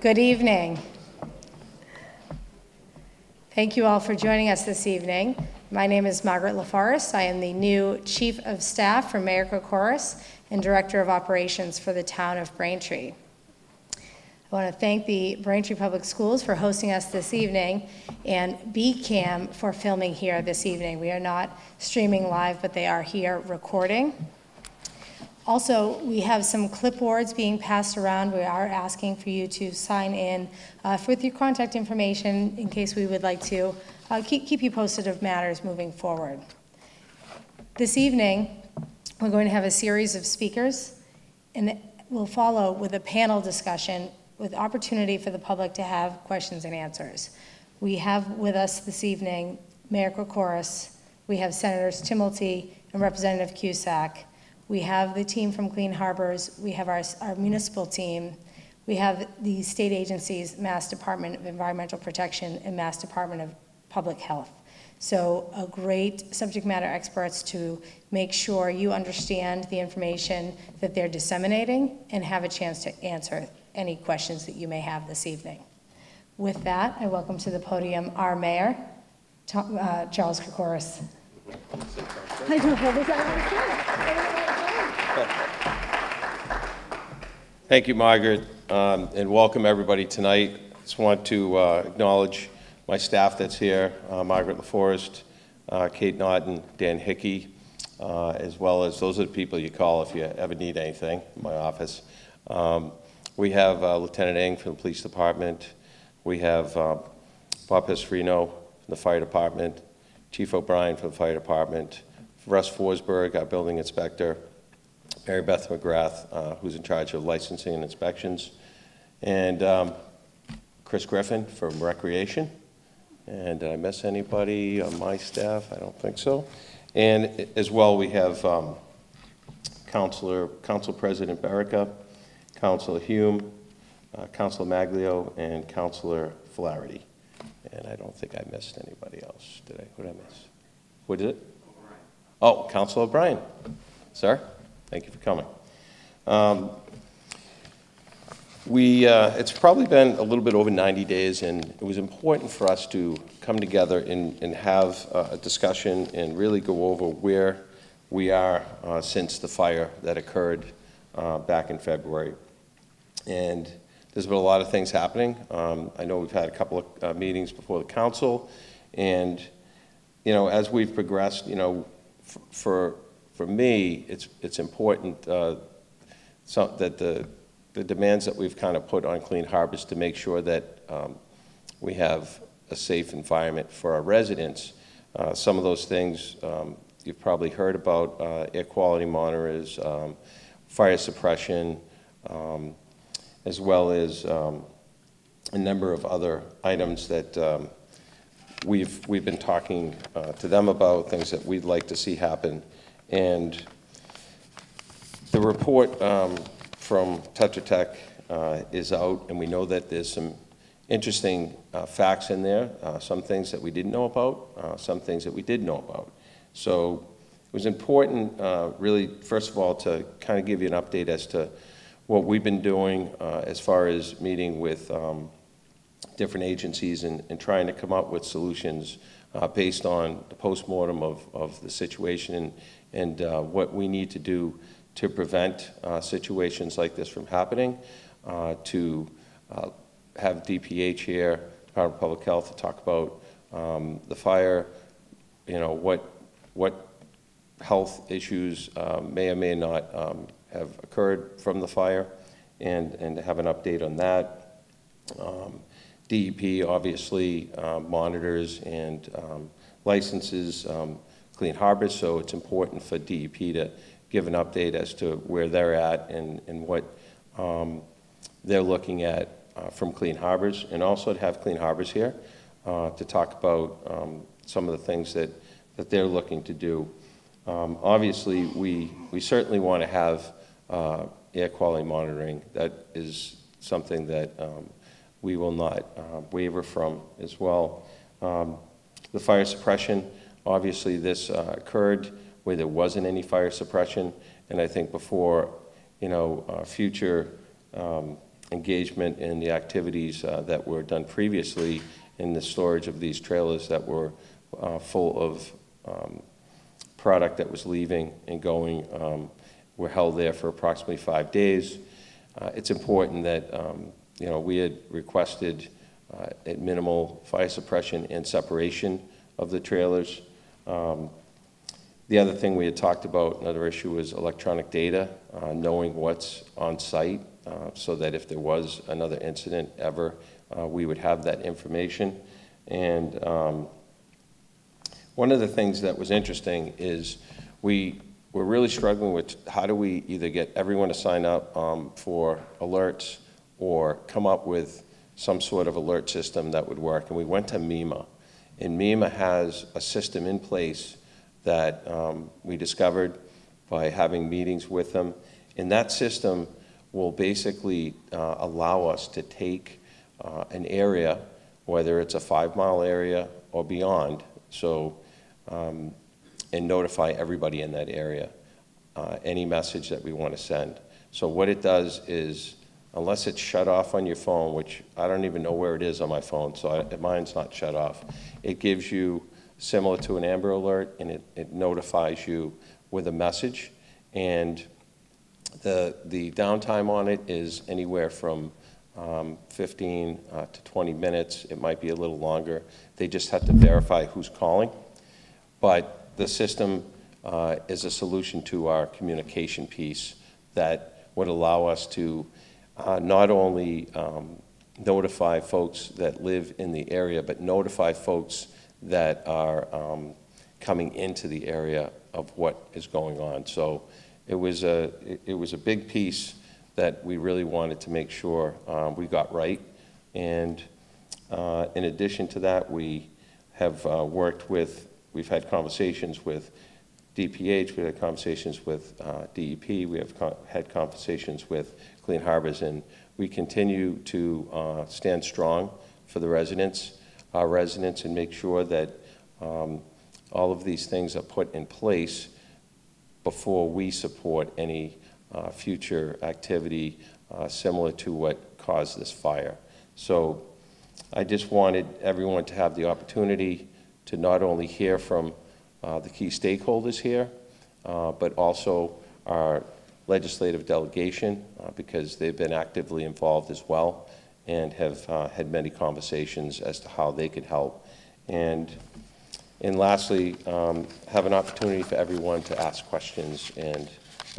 Good evening. Thank you all for joining us this evening. My name is Margaret LaForest. I am the new Chief of Staff for Mayor Kokoros and Director of Operations for the town of Braintree. I want to thank the Braintree Public Schools for hosting us this evening and BCAM for filming here this evening. We are not streaming live, but they are here recording. Also, we have some clipboards being passed around. We are asking for you to sign in uh, with your contact information in case we would like to uh, keep, keep you posted of matters moving forward. This evening, we're going to have a series of speakers, and we'll follow with a panel discussion with opportunity for the public to have questions and answers. We have with us this evening Mayor Kokoros, we have Senators Timilty and Representative Cusack, we have the team from Clean Harbors, we have our, our municipal team, we have the state agencies, Mass Department of Environmental Protection and Mass Department of Public Health. So a great subject matter experts to make sure you understand the information that they're disseminating and have a chance to answer any questions that you may have this evening. With that, I welcome to the podium our mayor, uh, Charles Kokoros. I don't know Thank you, Margaret, um, and welcome everybody tonight. Just want to uh, acknowledge my staff that's here, uh, Margaret LaForest, uh, Kate Naughton, Dan Hickey, uh, as well as those are the people you call if you ever need anything in my office. Um, we have uh, Lieutenant Eng from the police department. We have uh, Bob Pesarino from the fire department, Chief O'Brien from the fire department, Russ Forsberg, our building inspector, Mary Beth McGrath, uh, who's in charge of licensing and inspections, and um, Chris Griffin from recreation. And did I miss anybody on my staff? I don't think so. And as well, we have um, Councilor, Council President Berica, Councilor Hume, uh, Councilor Maglio, and Councilor Flaherty. And I don't think I missed anybody else. Did I? Who did I miss? What is it? Oh, Councilor O'Brien. Sir, thank you for coming. Um, we, uh, it's probably been a little bit over 90 days, and it was important for us to come together and, and have uh, a discussion and really go over where we are uh, since the fire that occurred uh, back in February. And there's been a lot of things happening. Um, I know we've had a couple of uh, meetings before the council, and you know, as we've progressed, you know, for for me, it's it's important uh, so that the the demands that we've kind of put on Clean Harbors to make sure that um, we have a safe environment for our residents. Uh, some of those things um, you've probably heard about: uh, air quality monitors, um, fire suppression. Um, as well as um, a number of other items that um, we've, we've been talking uh, to them about, things that we'd like to see happen. And the report um, from Tetra Tech uh, is out, and we know that there's some interesting uh, facts in there, uh, some things that we didn't know about, uh, some things that we did know about. So it was important, uh, really, first of all, to kind of give you an update as to what we've been doing uh, as far as meeting with um, different agencies and, and, trying to come up with solutions uh, based on the postmortem of, of the situation and, and uh, what we need to do to prevent uh, situations like this from happening, uh, to have DPH here, Department of Public Health, to talk about um, the fire, you know, what, what health issues may or may not um, have occurred from the fire and, and to have an update on that. Um, DEP obviously uh, monitors and um, licenses um, Clean Harbors, so it's important for DEP to give an update as to where they're at and, and what um, they're looking at uh, from Clean Harbors, and also to have Clean Harbors here uh, to talk about um, some of the things that, that they're looking to do. Obviously, we, we certainly want to have uh, air quality monitoring. That is something that um, we will not uh, waver from as well. Um, the fire suppression, obviously this uh, occurred where there wasn't any fire suppression, and I think before, you know, uh, future um, engagement in the activities uh, that were done previously in the storage of these trailers that were uh, full of um, product that was leaving and going um, were held there for approximately five days. Uh, It's important that, um, you know, we had requested uh, at minimal fire suppression and separation of the trailers. Um, The other thing we had talked about, another issue was electronic data, uh, knowing what's on site, uh, so that if there was another incident ever, uh, we would have that information. And um, one of the things that was interesting is we were really struggling with how do we either get everyone to sign up um, for alerts or come up with some sort of alert system that would work. And we went to MEMA. And MEMA has a system in place that um, we discovered by having meetings with them. And that system will basically uh, allow us to take uh, an area, whether it's a five-mile area or beyond, so, um, and notify everybody in that area, uh, any message that we want to send. So what it does is, unless it's shut off on your phone, which I don't even know where it is on my phone, so I- mine's not shut off, it gives you, similar to an Amber Alert, and it it notifies you with a message. And the, the downtime on it is anywhere from um, 15 uh, to 20 minutes. It might be a little longer. They just have to verify who's calling. But the system uh, is a solution to our communication piece that would allow us to uh, not only um, notify folks that live in the area, but notify folks that are um, coming into the area of what is going on. So it was a, it- was a big piece that we really wanted to make sure um, we got right. And uh, in addition to that, we have uh, worked with, we've had conversations with DPH, we had conversations with uh, DEP, we have co- had conversations with Clean Harbors, and we continue to uh, stand strong for the residents, our residents, and make sure that um, all of these things are put in place before we support any uh, future activity uh, similar to what caused this fire. So I just wanted everyone to have the opportunity to not only hear from uh, the key stakeholders here, uh, but also our legislative delegation, uh, because they've been actively involved as well and have uh, had many conversations as to how they could help. And and lastly, um, have an opportunity for everyone to ask questions and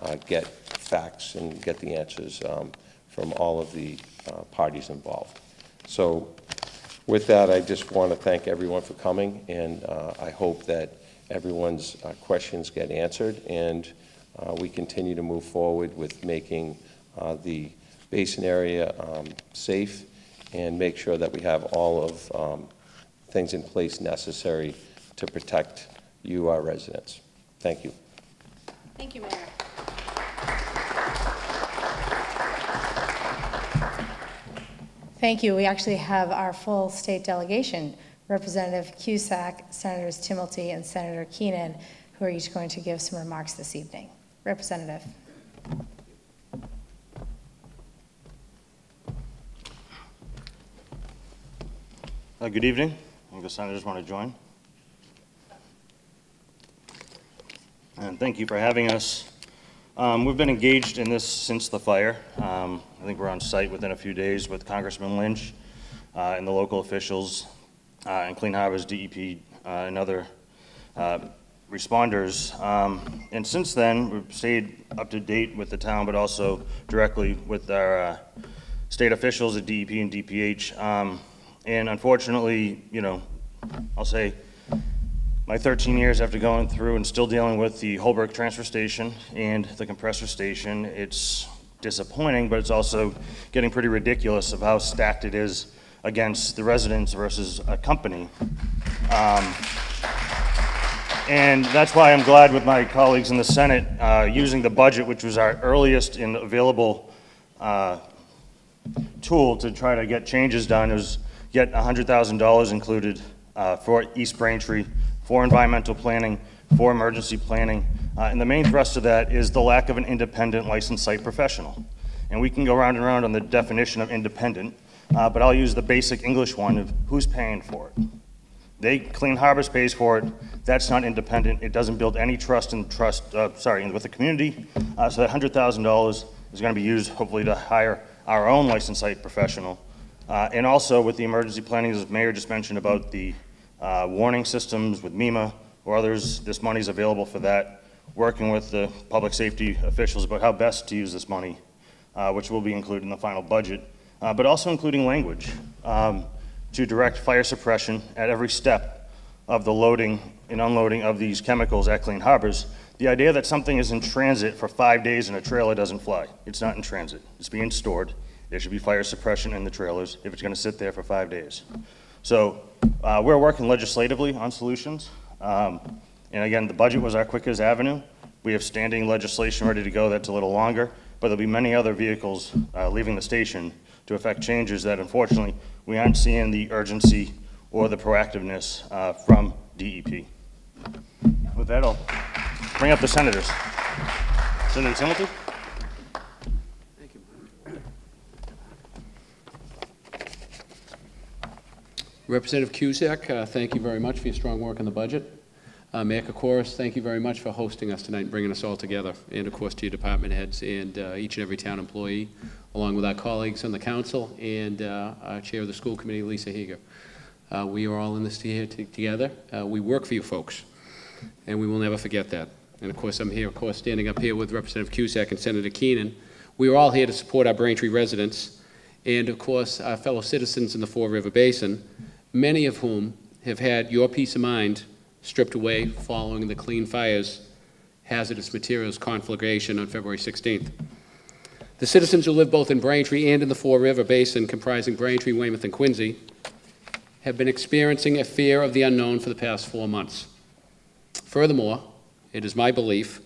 uh, get facts and get the answers um, from all of the parties involved. So with that, I just want to thank everyone for coming, and uh, I hope that everyone's uh, questions get answered, and uh, we continue to move forward with making uh, the basin area um, safe and make sure that we have all of um, things in place necessary to protect you, our residents. Thank you. Thank you, Mayor. Thank you. We actually have our full state delegation, Representative Cusack, Senators Timilty, and Senator Keenan, who are each going to give some remarks this evening. Representative. Uh, Good evening. I think the senators want to join. And thank you for having us. Um, We've been engaged in this since the fire. Um, I think we're on site within a few days with Congressman Lynch uh, and the local officials uh, and Clean Harbors, DEP, uh, and other uh, responders. Um, And since then, we've stayed up to date with the town, but also directly with our uh, state officials at DEP and DPH. Um, And unfortunately, you know, I'll say, my 13 years after going through and still dealing with the Holbrook Transfer Station and the compressor station, it's disappointing, but it's also getting pretty ridiculous of how stacked it is against the residents versus a company. Um, And that's why I'm glad with my colleagues in the Senate, uh, using the budget, which was our earliest and available uh, tool to try to get changes done, It was get $100,000 included uh, for East Braintree, for environmental planning, for emergency planning. Uh, And the main thrust of that is the lack of an independent licensed site professional. and we can go round and round on the definition of independent, uh, but I'll use the basic English one of who's paying for it. They, Clean Harbors pays for it, that's not independent, it doesn't build any trust and trust, uh, sorry, with the community. Uh, so that hundred thousand dollars is gonna be used hopefully to hire our own licensed site professional. Uh, and also with the emergency planning, as Mayor just mentioned about the, uh, warning systems with MEMA or others, this money is available for that. Working with the public safety officials about how best to use this money, uh, which will be included in the final budget, uh, but also including language. Um, to direct fire suppression at every step of the loading and unloading of these chemicals at Clean Harbors. The idea that something is in transit for five days in a trailer doesn't fly. It's not in transit. It's being stored. There should be fire suppression in the trailers if it's going to sit there for five days. So uh, we're working legislatively on solutions. Um, and again, the budget was our quickest avenue. We have standing legislation ready to go that's a little longer, but there'll be many other vehicles uh, leaving the station to affect changes that unfortunately we aren't seeing the urgency or the proactiveness uh, from DEP. With that, I'll bring up the senators. Senator Hamilton? Representative Cusack, uh, thank you very much for your strong work on the budget. Uh, Mayor Kokoros, thank you very much for hosting us tonight and bringing us all together. And of course, to your department heads and uh, each and every town employee, along with our colleagues on the council and uh, our chair of the school committee, Lisa Heger. Uh, We are all in this here together. Uh, We work for you folks, and we will never forget that. And of course, I'm here, of course, standing up here with Representative Cusack and Senator Keenan. We are all here to support our Braintree residents and, of course, our fellow citizens in the Fore River Basin, many of whom have had your peace of mind stripped away following the Clean Fires hazardous materials conflagration on February 16th. The citizens who live both in Braintree and in the Fore River Basin comprising Braintree, Weymouth, and Quincy have been experiencing a fear of the unknown for the past four months. Furthermore, it is my belief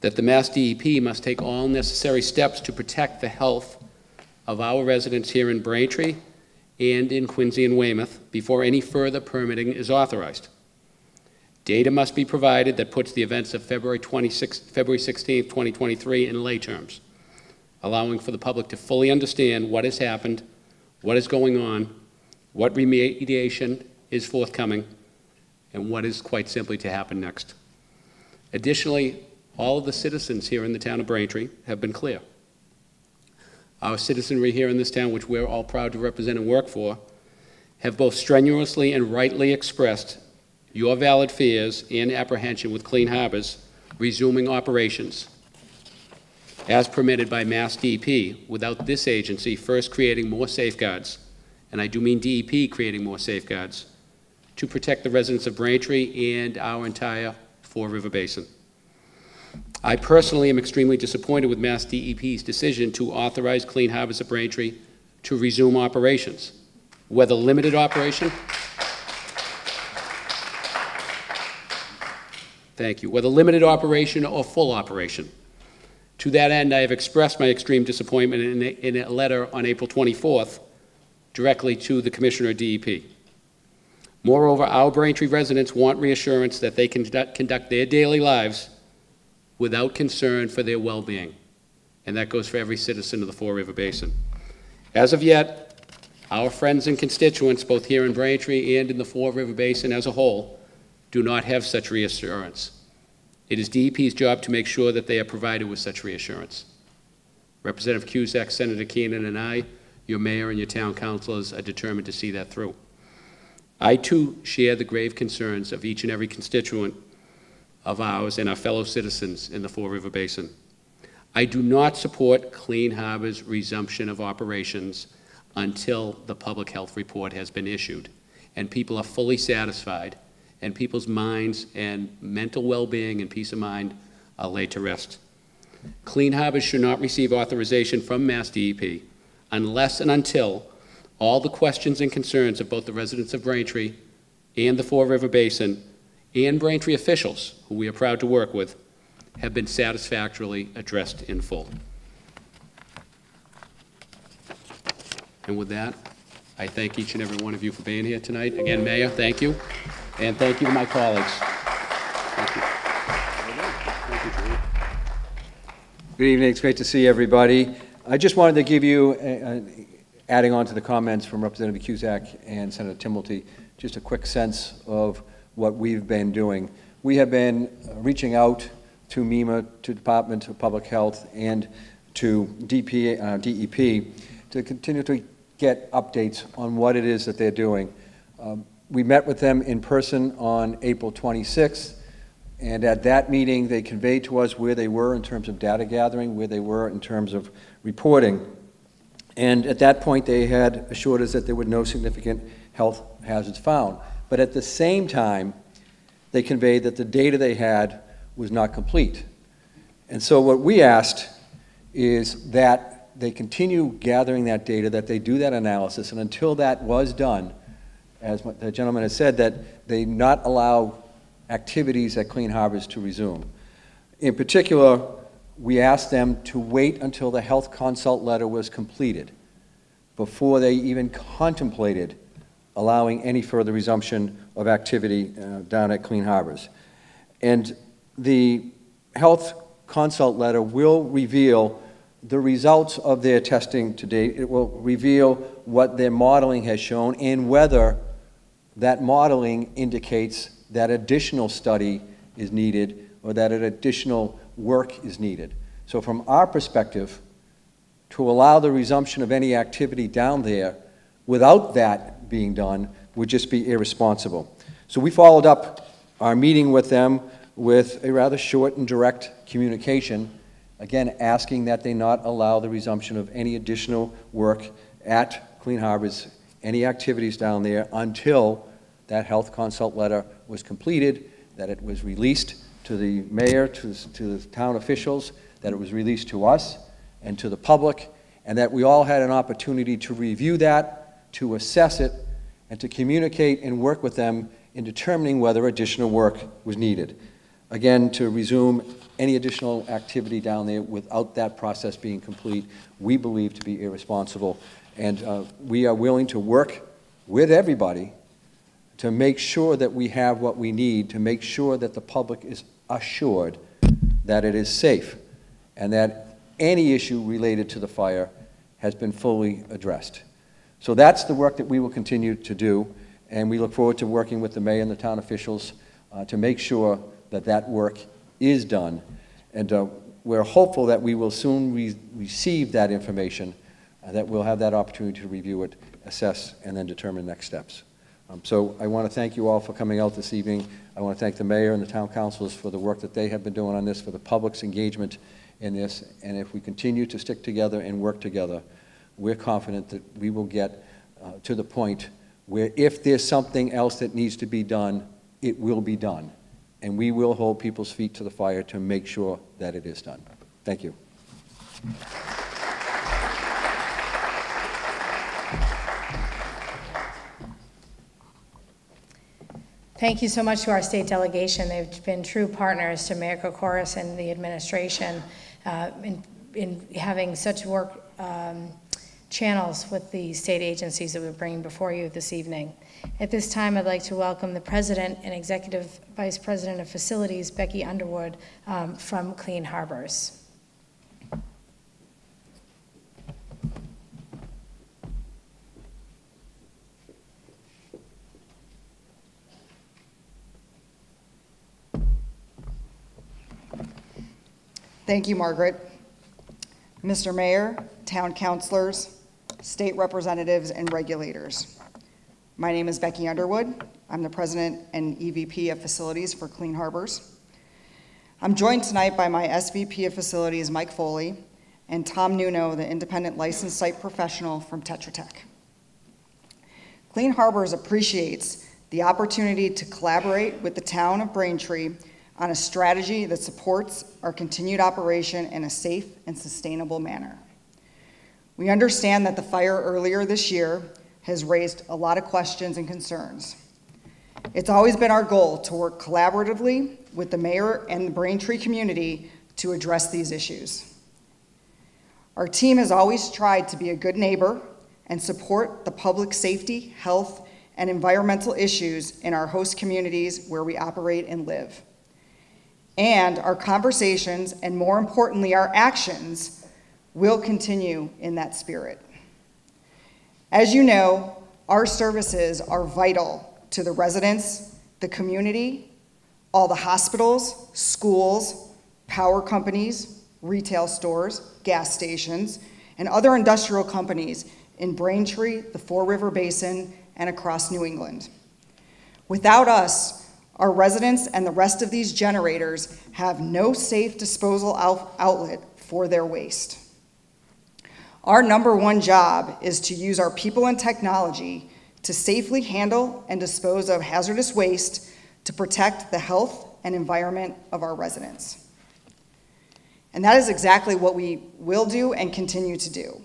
that the Mass DEP must take all necessary steps to protect the health of our residents here in Braintree and in Quincy and Weymouth before any further permitting is authorized. Data must be provided that puts the events of February 26, February 16, 2023 in lay terms, allowing for the public to fully understand what has happened, what is going on, what remediation is forthcoming, and what is quite simply to happen next. Additionally, all of the citizens here in the town of Braintree have been clear. Our citizenry here in this town, which we're all proud to represent and work for, have both strenuously and rightly expressed your valid fears and apprehension with Clean Harbors resuming operations as permitted by Mass DEP without this agency first creating more safeguards, and I do mean DEP creating more safeguards, to protect the residents of Braintree and our entire Fore River Basin. I personally am extremely disappointed with Mass DEP's decision to authorize Clean Harbors of Braintree to resume operations, whether limited operation Thank you. Whether limited operation or full operation. To that end, I have expressed my extreme disappointment in a, in a letter on April 24th directly to the Commissioner DEP. Moreover, our Braintree residents want reassurance that they can conduct their daily lives without concern for their well-being. And that goes for every citizen of the Fore River Basin. As of yet, our friends and constituents, both here in Braintree and in the Fore River Basin as a whole, do not have such reassurance. It is DEP's job to make sure that they are provided with such reassurance. Representative Cusack, Senator Keenan, and I, your mayor and your town councilors, are determined to see that through. I too share the grave concerns of each and every constituent of ours and our fellow citizens in the Fore River Basin. I do not support Clean Harbor's resumption of operations until the public health report has been issued and people are fully satisfied and people's minds and mental well-being and peace of mind are laid to rest. Clean Harbors should not receive authorization from Mass DEP unless and until all the questions and concerns of both the residents of Braintree and the Fore River Basin and Braintree officials, who we are proud to work with, have been satisfactorily addressed in full. And with that, I thank each and every one of you for being here tonight. Again, Mayor, thank you. And thank you to my colleagues. Thank you. Good evening, it's great to see everybody. I just wanted to give you, uh, uh, adding on to the comments from Representative Cusack and Senator Timilty, just a quick sense of what we've been doing. We have been reaching out to MEMA, to Department of Public Health, and to DP, uh, DEP to continue to get updates on what it is that they're doing. Um, We met with them in person on April 26th, and at that meeting, they conveyed to us where they were in terms of data gathering, where they were in terms of reporting. And at that point, they had assured us that there were no significant health hazards found. But at the same time, they conveyed that the data they had was not complete. And so what we asked is that they continue gathering that data, that they do that analysis, and until that was done, as the gentleman has said, that they not allow activities at Clean Harbors to resume. In particular, we asked them to wait until the health consult letter was completed before they even contemplated allowing any further resumption of activity uh, down at Clean Harbors. And the health consult letter will reveal the results of their testing to date. It will reveal what their modeling has shown and whether that modeling indicates that additional study is needed or that an additional work is needed. So from our perspective, to allow the resumption of any activity down there without that being done would just be irresponsible. So we followed up our meeting with them with a rather short and direct communication, again, asking that they not allow the resumption of any additional work at Clean Harbors, any activities down there until that health consult letter was completed, that it was released to the mayor, to, to the town officials, that it was released to us and to the public, and that we all had an opportunity to review that, to assess it, and to communicate and work with them in determining whether additional work was needed. Again, to resume any additional activity down there without that process being complete, we believe to be irresponsible. And uh, we are willing to work with everybody to make sure that we have what we need, to make sure that the public is assured that it is safe and that any issue related to the fire has been fully addressed. So that's the work that we will continue to do, and we look forward to working with the mayor and the town officials uh, to make sure that that work is done. And uh, we're hopeful that we will soon re receive that information, uh, that we'll have that opportunity to review it, assess, and then determine next steps. Um, So I want to thank you all for coming out this evening. I want to thank the mayor and the town councils for the work that they have been doing on this, for the public's engagement in this. And if we continue to stick together and work together, we're confident that we will get uh, to the point where if there's something else that needs to be done, it will be done. And we will hold people's feet to the fire to make sure that it is done. Thank you. Thank you so much to our state delegation. They've been true partners to Mayor Kokoros and the administration uh, in, in having such work um, channels with the state agencies that we're bringing before you this evening. At this time, I'd like to welcome the President and Executive Vice President of Facilities, Becky Underwood, um, from Clean Harbors. Thank you, Margaret. Mr. Mayor, town councilors, state representatives, and regulators. My name is Becky Underwood. I'm the president and EVP of facilities for Clean Harbors. I'm joined tonight by my SVP of facilities, Mike Foley, and Tom Nuno, the independent licensed site professional from Tetra Tech. Clean Harbors appreciates the opportunity to collaborate with the town of Braintree on a strategy that supports our continued operation in a safe and sustainable manner. We understand that the fire earlier this year has raised a lot of questions and concerns. It's always been our goal to work collaboratively with the mayor and the Braintree community to address these issues. Our team has always tried to be a good neighbor and support the public safety, health, and environmental issues in our host communities where we operate and live. And our conversations, and more importantly, our actions, will continue in that spirit. As you know, our services are vital to the residents, the community, all the hospitals, schools, power companies, retail stores, gas stations, and other industrial companies in Braintree, the Fore River Basin, and across New England. Without us, our residents and the rest of these generators have no safe disposal out- outlet for their waste. Our number one job is to use our people and technology to safely handle and dispose of hazardous waste to protect the health and environment of our residents. And that is exactly what we will do and continue to do.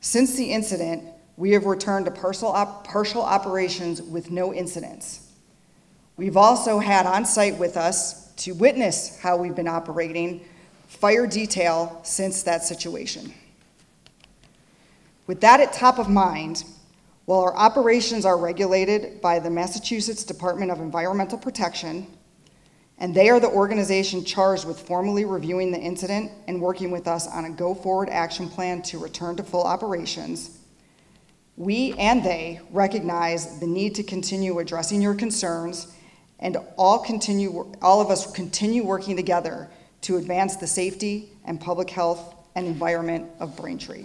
Since the incident, we have returned to partial, op- partial operations with no incidents. We've also had on site with us to witness how we've been operating fire detail since that situation. With that at top of mind, while our operations are regulated by the Massachusetts Department of Environmental Protection, and they are the organization charged with formally reviewing the incident and working with us on a go-forward action plan to return to full operations, we and they recognize the need to continue addressing your concerns and all continue, all of us continue working together to advance the safety and public health and environment of Braintree.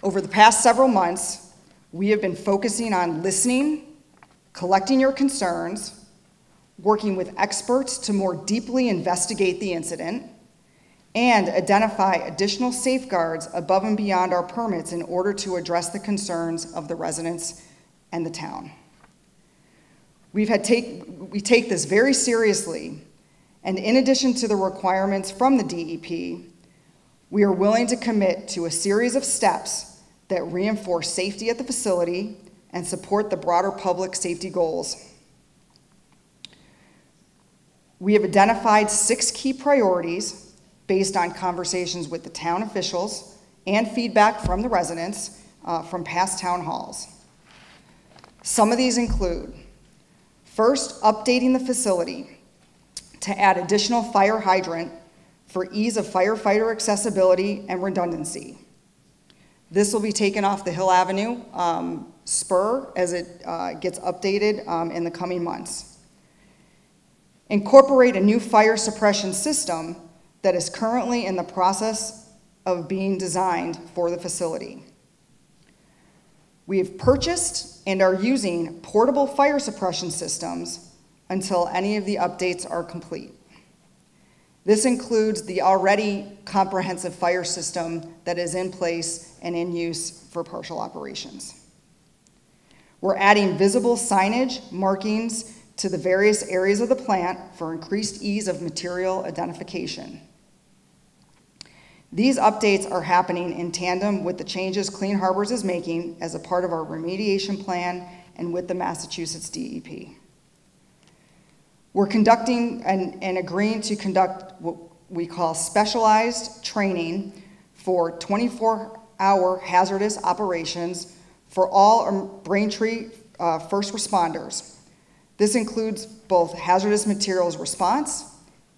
Over the past several months, we have been focusing on listening, collecting your concerns, working with experts to more deeply investigate the incident, and identify additional safeguards above and beyond our permits in order to address the concerns of the residents and the town. We've had take, we take this very seriously, and in addition to the requirements from the DEP, we are willing to commit to a series of steps that reinforce safety at the facility and support the broader public safety goals. We have identified six key priorities based on conversations with the town officials and feedback from the residents uh, from past town halls. Some of these include first, updating the facility to add additional fire hydrant for ease of firefighter accessibility and redundancy. This will be taken off the Hill Avenue um, spur as it uh, gets updated um, in the coming months. Incorporate a new fire suppression system that is currently in the process of being designed for the facility. We have purchased and are using portable fire suppression systems until any of the updates are complete. This includes the already comprehensive fire system that is in place and in use for partial operations. We're adding visible signage, markings to the various areas of the plant for increased ease of material identification. These updates are happening in tandem with the changes Clean Harbors is making as a part of our remediation plan and with the Massachusetts DEP. We're conducting and, and agreeing to conduct what we call specialized training for 24 hour hazardous operations for all Braintree uh, first responders. This includes both hazardous materials response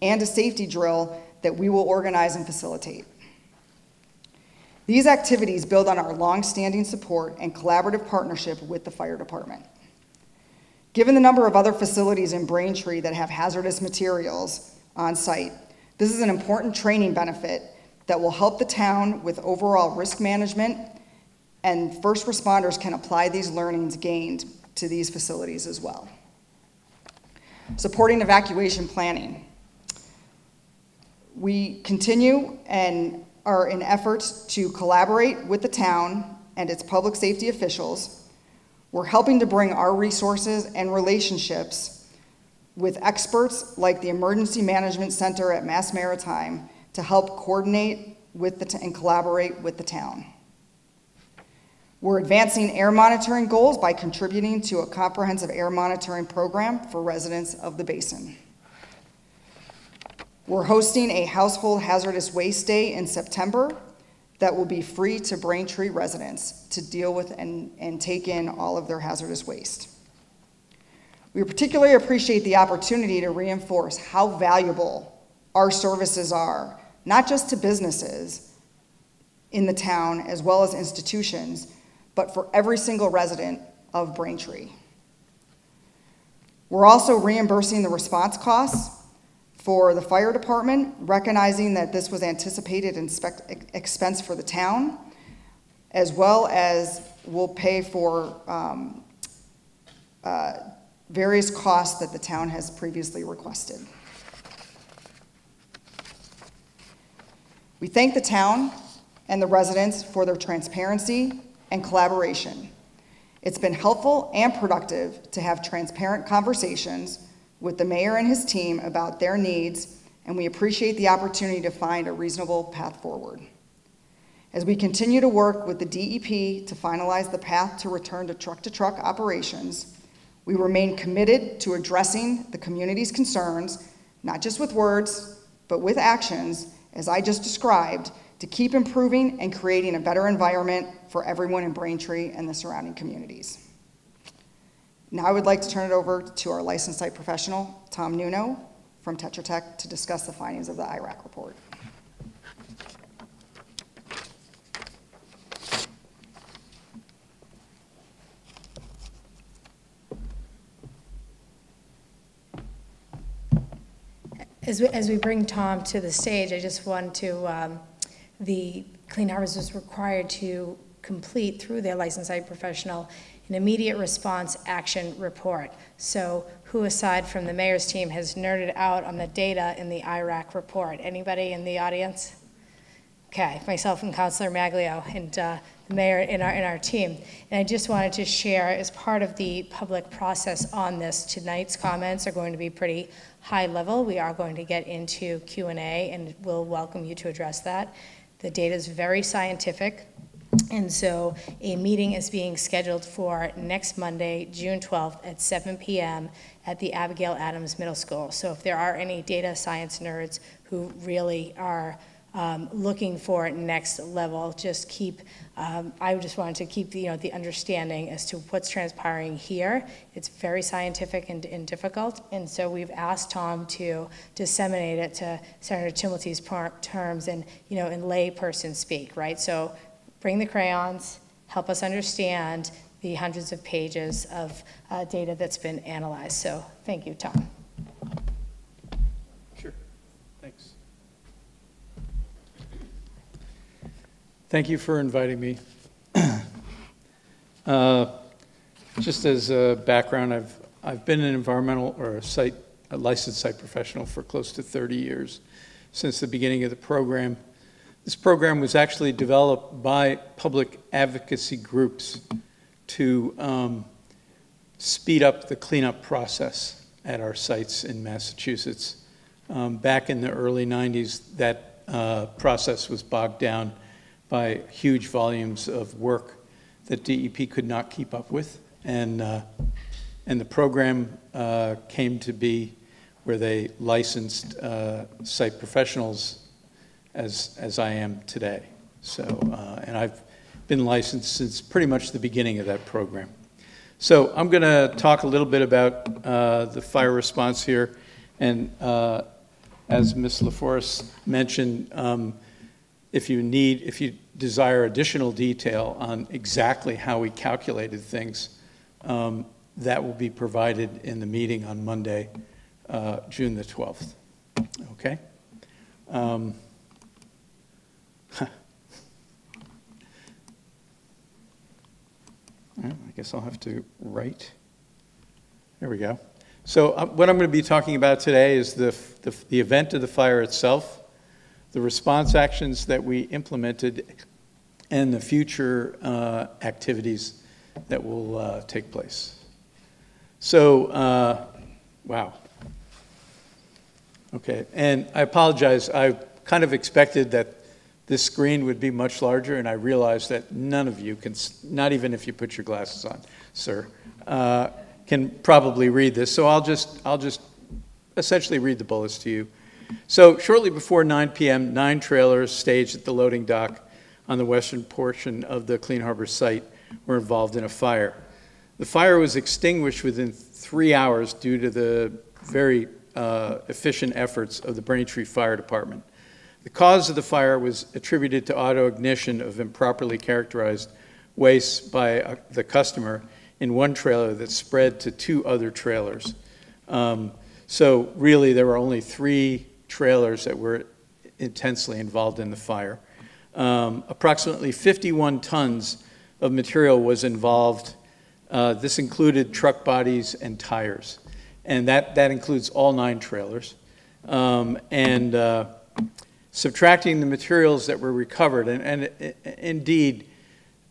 and a safety drill that we will organize and facilitate. These activities build on our long-standing support and collaborative partnership with the fire department. Given the number of other facilities in Braintree that have hazardous materials on site, this is an important training benefit that will help the town with overall risk management, and first responders can apply these learnings gained to these facilities as well. Supporting evacuation planning. We continue and are in efforts to collaborate with the town and its public safety officials. We're helping to bring our resources and relationships with experts like the Emergency Management Center at Mass Maritime to help coordinate with the and collaborate with the town. We're advancing air monitoring goals by contributing to a comprehensive air monitoring program for residents of the basin. We're hosting a household hazardous waste day in September that will be free to Braintree residents to deal with and, and take in all of their hazardous waste. We particularly appreciate the opportunity to reinforce how valuable our services are, not just to businesses, in the town as well as institutions, but for every single resident of Braintree. We're also reimbursing the response costs for the fire department, recognizing that this was anticipated expense for the town, as well as we'll pay for um, uh, various costs that the town has previously requested. We thank the town and the residents for their transparency and collaboration. It's been helpful and productive to have transparent conversations with the mayor and his team about their needs, and we appreciate the opportunity to find a reasonable path forward. As we continue to work with the DEP to finalize the path to return to truck-to-truck operations, we remain committed to addressing the community's concerns, not just with words, but with actions, as I just described, to keep improving and creating a better environment for everyone in Braintree and the surrounding communities. Now I would like to turn it over to our licensed site professional, Tom Nuno, from Tetra Tech, to discuss the findings of the IRAC report. As we, as we bring Tom to the stage, I just want to, um, the Clean Harbors was required to complete through their licensed site professional an immediate response action report. So who aside from the mayor's team has nerded out on the data in the IRAC report? Anybody in the audience? Okay, myself and Councilor Maglio and uh, the mayor in our, in our team. And I just wanted to share, as part of the public process on this, tonight's comments are going to be pretty high level. We are going to get into Q&A and we'll welcome you to address that. The data is very scientific. And so a meeting is being scheduled for next Monday, June 12th at 7 p.m. at the Abigail Adams Middle School. So if there are any data science nerds who really are um, looking for next level, just keep, um, I just wanted to keep the, you know, the understanding as to what's transpiring here. It's very scientific and, and difficult, and so we've asked Tom to disseminate it to Senator Timilty's terms and, you know, in layperson speak, right? So bring the crayons, help us understand the hundreds of pages of uh, data that's been analyzed. So thank you, Tom. Sure. Thanks. Thank you for inviting me. uh, just as a background, I've I've been an environmental or a site a licensed site professional for close to 30 years since the beginning of the program. This program was actually developed by public advocacy groups to um, speed up the cleanup process at our sites in Massachusetts. Um, back in the early 90s, that uh, process was bogged down by huge volumes of work that DEP could not keep up with. And, uh, and the program uh, came to be where they licensed uh, site professionals as, as I am today. So, uh, and I've been licensed since pretty much the beginning of that program. So I'm going to talk a little bit about uh, the fire response here. And uh, as Ms. LaForest mentioned, um, if you need, if you desire additional detail on exactly how we calculated things, um, that will be provided in the meeting on Monday, uh, June the 12th. Okay? Um, I guess I'll have to write. There we go. So uh, what I'm going to be talking about today is the, the, the, event of the fire itself, the response actions that we implemented, and the future uh, activities that will uh, take place. So, uh, wow. Okay, and I apologize. I kind of expected that this screen would be much larger, and I realize that none of you can, not even if you put your glasses on, sir, uh, can probably read this. So I'll just, I'll just essentially read the bullets to you. So shortly before 9 p.m., nine trailers staged at the loading dock on the western portion of the Clean Harbor site were involved in a fire. The fire was extinguished within three hours due to the very uh, efficient efforts of the Braintree Fire Department. The cause of the fire was attributed to auto ignition of improperly characterized waste by uh, the customer in one trailer that spread to two other trailers. Um, So really, there were only three trailers that were intensely involved in the fire. Um, Approximately 51 tons of material was involved. Uh, This included truck bodies and tires, and that, that includes all nine trailers. Um, And uh, subtracting the materials that were recovered, and, and indeed,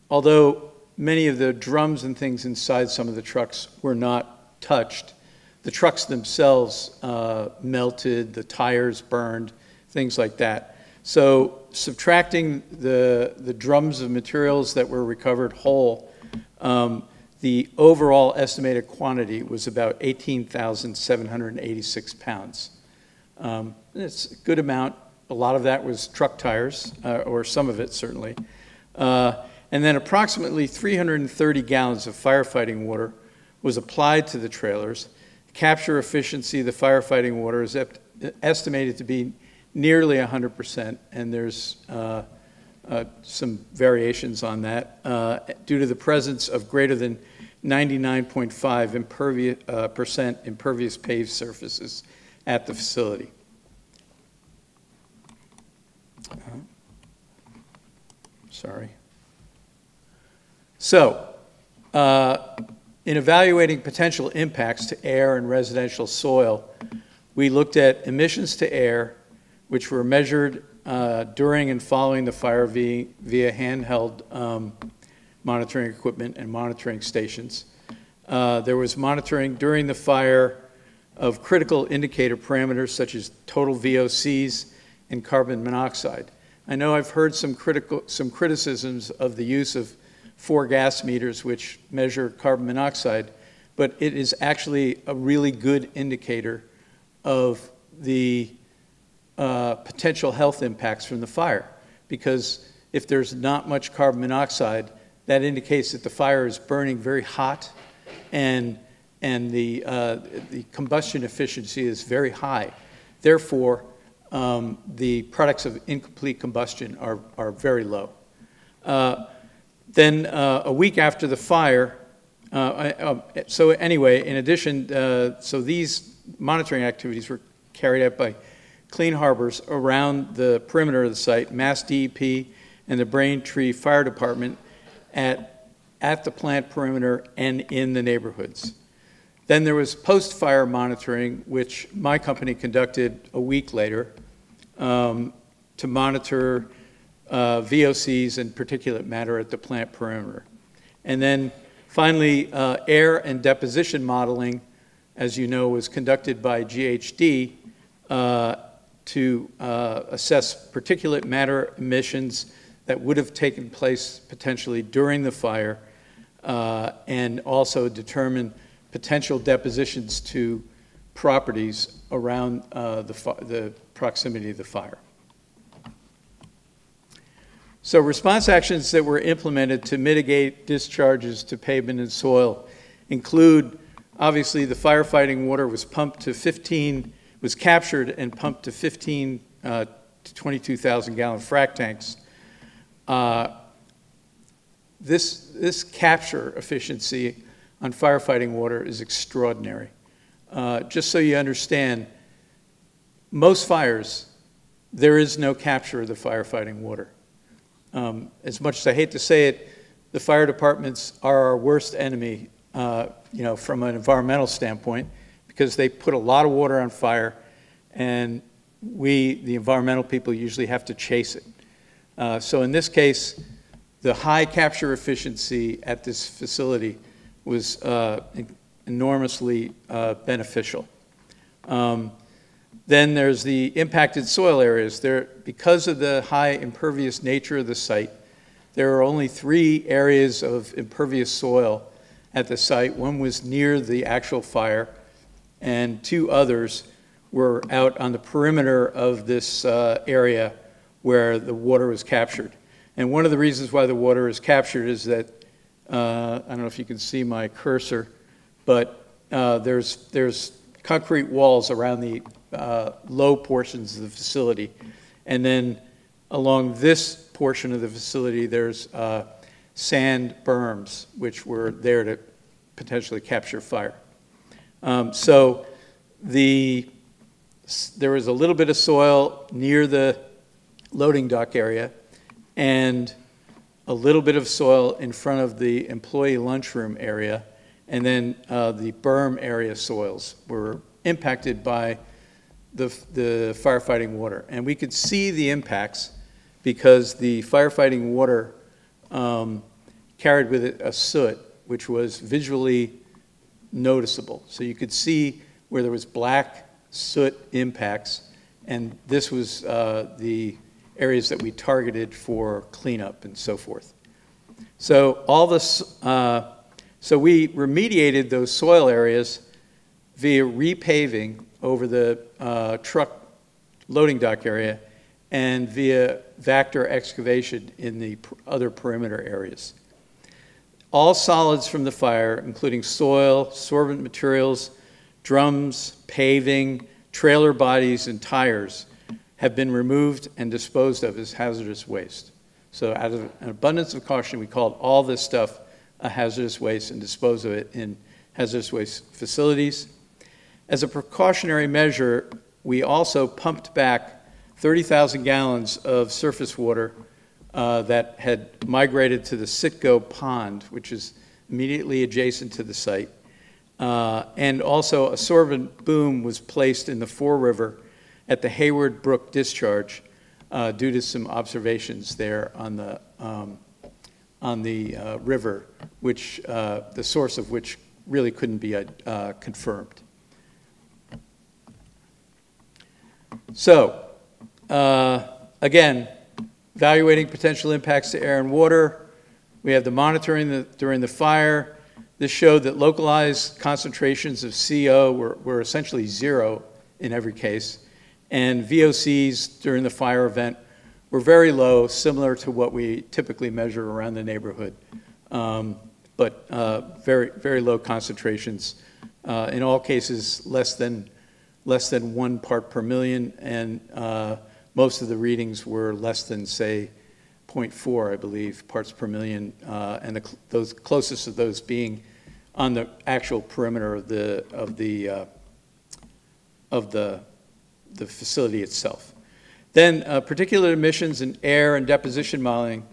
although many of the drums and things inside some of the trucks were not touched, the trucks themselves uh, melted, the tires burned, things like that. So subtracting the, the drums of materials that were recovered whole, um, the overall estimated quantity was about 18,786 pounds. Um, It's a good amount. A lot of that was truck tires, uh, or some of it certainly. Uh, And then approximately 330 gallons of firefighting water was applied to the trailers. Capture efficiency of the firefighting water is estimated to be nearly 100%, and there's uh, uh, some variations on that uh, due to the presence of greater than 99.5 impervious, uh, impervious paved surfaces at the facility. Sorry. So, uh, in evaluating potential impacts to air and residential soil, we looked at emissions to air, which were measured uh, during and following the fire via via handheld um, monitoring equipment and monitoring stations. Uh, There was monitoring during the fire of critical indicator parameters such as total VOCs and carbon monoxide. I know I've heard some critical, some criticisms of the use of four gas meters which measure carbon monoxide, but it is actually a really good indicator of the uh, potential health impacts from the fire. Because if there's not much carbon monoxide, that indicates that the fire is burning very hot and, and the, uh, the combustion efficiency is very high. Therefore, um, the products of incomplete combustion are, are very low. Uh, Then, uh, a week after the fire, uh, uh, so anyway, in addition, uh, so these monitoring activities were carried out by Clean Harbors around the perimeter of the site, Mass DEP, and the Braintree Fire Department at, at the plant perimeter and in the neighborhoods. Then there was post-fire monitoring, which my company conducted a week later um, to monitor uh, VOCs and particulate matter at the plant perimeter. And then finally, uh, air and deposition modeling, as you know, was conducted by GHD uh, to uh, assess particulate matter emissions that would have taken place potentially during the fire, uh, and also determine potential depositions to properties around uh, the the proximity of the fire. So response actions that were implemented to mitigate discharges to pavement and soil include, obviously, the firefighting water was pumped to 15, was captured and pumped to 15 uh, to 22,000 gallon frac tanks. Uh, This, this capture efficiency on firefighting water is extraordinary. Uh, Just so you understand, most fires, there is no capture of the firefighting water. Um, As much as I hate to say it, the fire departments are our worst enemy, uh, you know, from an environmental standpoint, because they put a lot of water on fire, and we, the environmental people, usually have to chase it. Uh, So in this case, the high capture efficiency at this facility was uh, enormously uh, beneficial. Um, then there's the impacted soil areas. There, because of the high impervious nature of the site, there are only three areas of impervious soil at the site. One was near the actual fire, and two others were out on the perimeter of this uh, area where the water was captured. And one of the reasons why the water is captured is that, uh, I don't know if you can see my cursor, but uh, there's, there's concrete walls around the uh, low portions of the facility. And then along this portion of the facility, there's uh, sand berms, which were there to potentially capture fire. Um, So the, there was a little bit of soil near the loading dock area and a little bit of soil in front of the employee lunchroom area. And then uh, the berm area soils were impacted by the the firefighting water. And we could see the impacts because the firefighting water um, carried with it a soot, which was visually noticeable. So you could see where there was black soot impacts, and this was uh, the areas that we targeted for cleanup and so forth. So all this, uh, so we remediated those soil areas via repaving over the uh, truck loading dock area and via Vactor excavation in the other perimeter areas. All solids from the fire, including soil, sorbent materials, drums, paving, trailer bodies, and tires, have been removed and disposed of as hazardous waste. So out of an abundance of caution, we called all this stuff a hazardous waste and disposed of it in hazardous waste facilities. As a precautionary measure, we also pumped back 30,000 gallons of surface water uh, that had migrated to the Citgo Pond, which is immediately adjacent to the site. Uh, And also, a sorbent boom was placed in the Fore River at the Hayward Brook discharge uh, due to some observations there on the, um, on the uh, river, which, uh, the source of which really couldn't be uh, confirmed. So, uh, again, evaluating potential impacts to air and water. We have the monitoring the- during the fire. This showed that localized concentrations of CO were were essentially zero in every case, and VOCs during the fire event were very low, similar to what we typically measure around the neighborhood, Um, but uh, very, very low concentrations. Uh, In all cases, less than, less than one part per million, and uh, most of the readings were less than, say, 0.4, I believe, parts per million, uh, and the those closest of those being on the actual perimeter of the, of the, uh, of the, the facility itself. Then uh, particulate emissions and air and deposition modeling.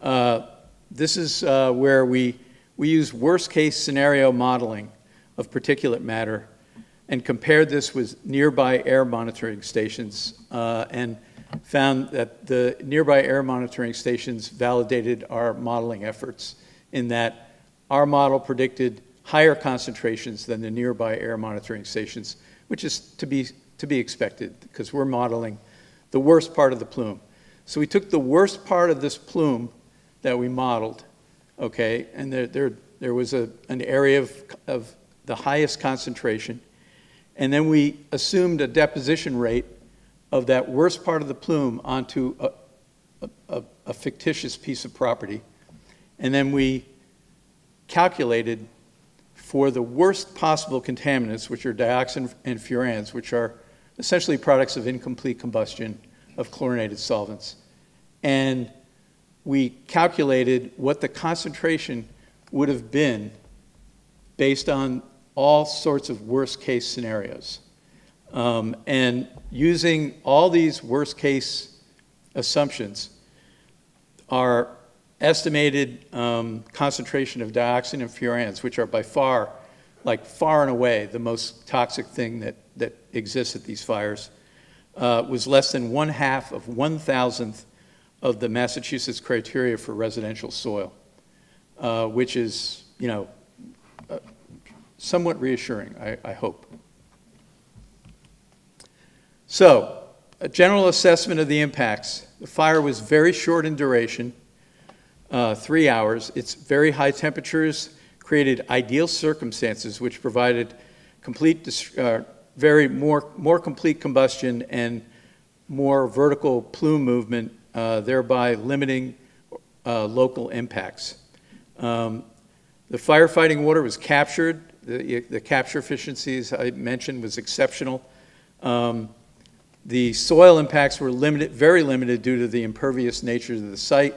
Uh, This is uh, where we, we use worst-case scenario modeling of particulate matter and compared this with nearby air monitoring stations uh, and found that the nearby air monitoring stations validated our modeling efforts in that our model predicted higher concentrations than the nearby air monitoring stations, which is to be, to be expected because we're modeling the worst part of the plume. So we took the worst part of this plume that we modeled, okay, and there, there, there was a, an area of, of the highest concentration, and then we assumed a deposition rate of that worst part of the plume onto a, a, a fictitious piece of property. And then we calculated for the worst possible contaminants, which are dioxin and furans, which are essentially products of incomplete combustion of chlorinated solvents. And we calculated what the concentration would have been based on all sorts of worst-case scenarios. Um, and using all these worst-case assumptions, our estimated um, concentration of dioxin and furans, which are by far, like far and away, the most toxic thing that, that exists at these fires, uh, was less than one half of one thousandth of the Massachusetts criteria for residential soil, uh, which is, you know, uh, somewhat reassuring, I, I hope. So, a general assessment of the impacts. The fire was very short in duration, uh, three hours. Its very high temperatures created ideal circumstances which provided complete, uh, very more, more complete combustion and more vertical plume movement, uh, thereby limiting uh, local impacts. Um, The firefighting water was captured. The the capture efficiencies I mentioned was exceptional. Um, The soil impacts were limited, very limited due to the impervious nature of the site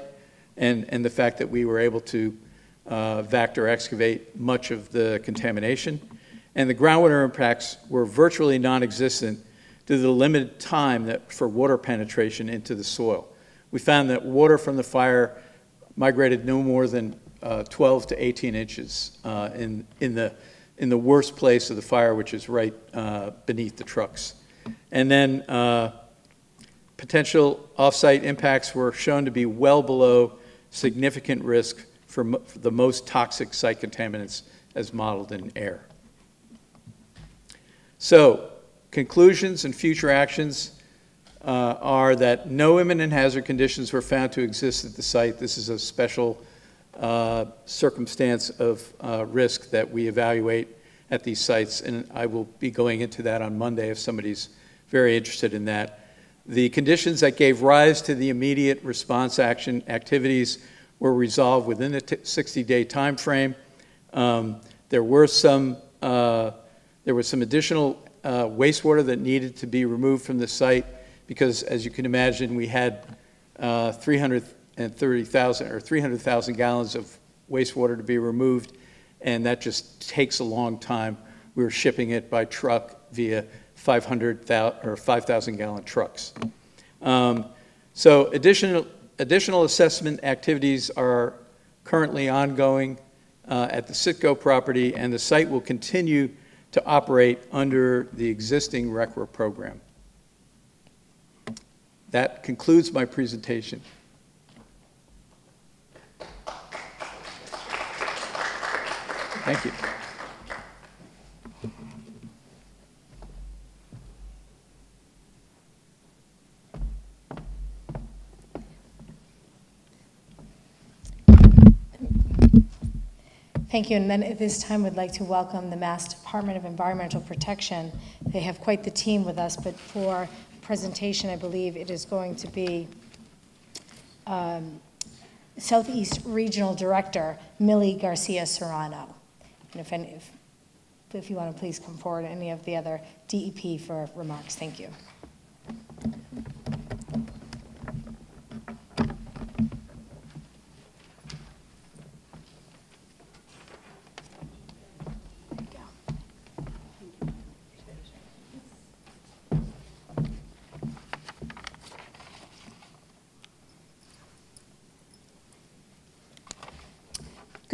and, and the fact that we were able to uh, Vactor excavate much of the contamination. And the groundwater impacts were virtually non-existent due to the limited time that, for water penetration into the soil. We found that water from the fire migrated no more than uh, 12 to 18 inches uh, in, in, the, in the worst place of the fire, which is right uh, beneath the trucks. And then uh, potential off-site impacts were shown to be well below significant risk for, for the most toxic site contaminants as modeled in air. So, conclusions and future actions uh, are that no imminent hazard conditions were found to exist at the site. This is a special uh, circumstance of uh, risk that we evaluate at these sites, and I will be going into that on Monday if somebody's very interested in that. The conditions that gave rise to the immediate response action activities were resolved within the 60-day timeframe. Um, There were some, uh, there was some additional uh, wastewater that needed to be removed from the site because, as you can imagine, we had uh, 330,000 or 300,000 gallons of wastewater to be removed, and that just takes a long time. We were shipping it by truck via 500,000 or 5,000 gallon trucks. Um, So additional, additional assessment activities are currently ongoing uh, at the Citgo property, and the site will continue to operate under the existing RCRA program. That concludes my presentation. Thank you. Thank you. And then at this time, we'd like to welcome the Mass Department of Environmental Protection. They have quite the team with us, but for presentation, I believe it is going to be um, Southeast Regional Director, Millie Garcia Serrano. And if, any- if, if you want to please come forward, any of the other DEP for remarks. Thank you.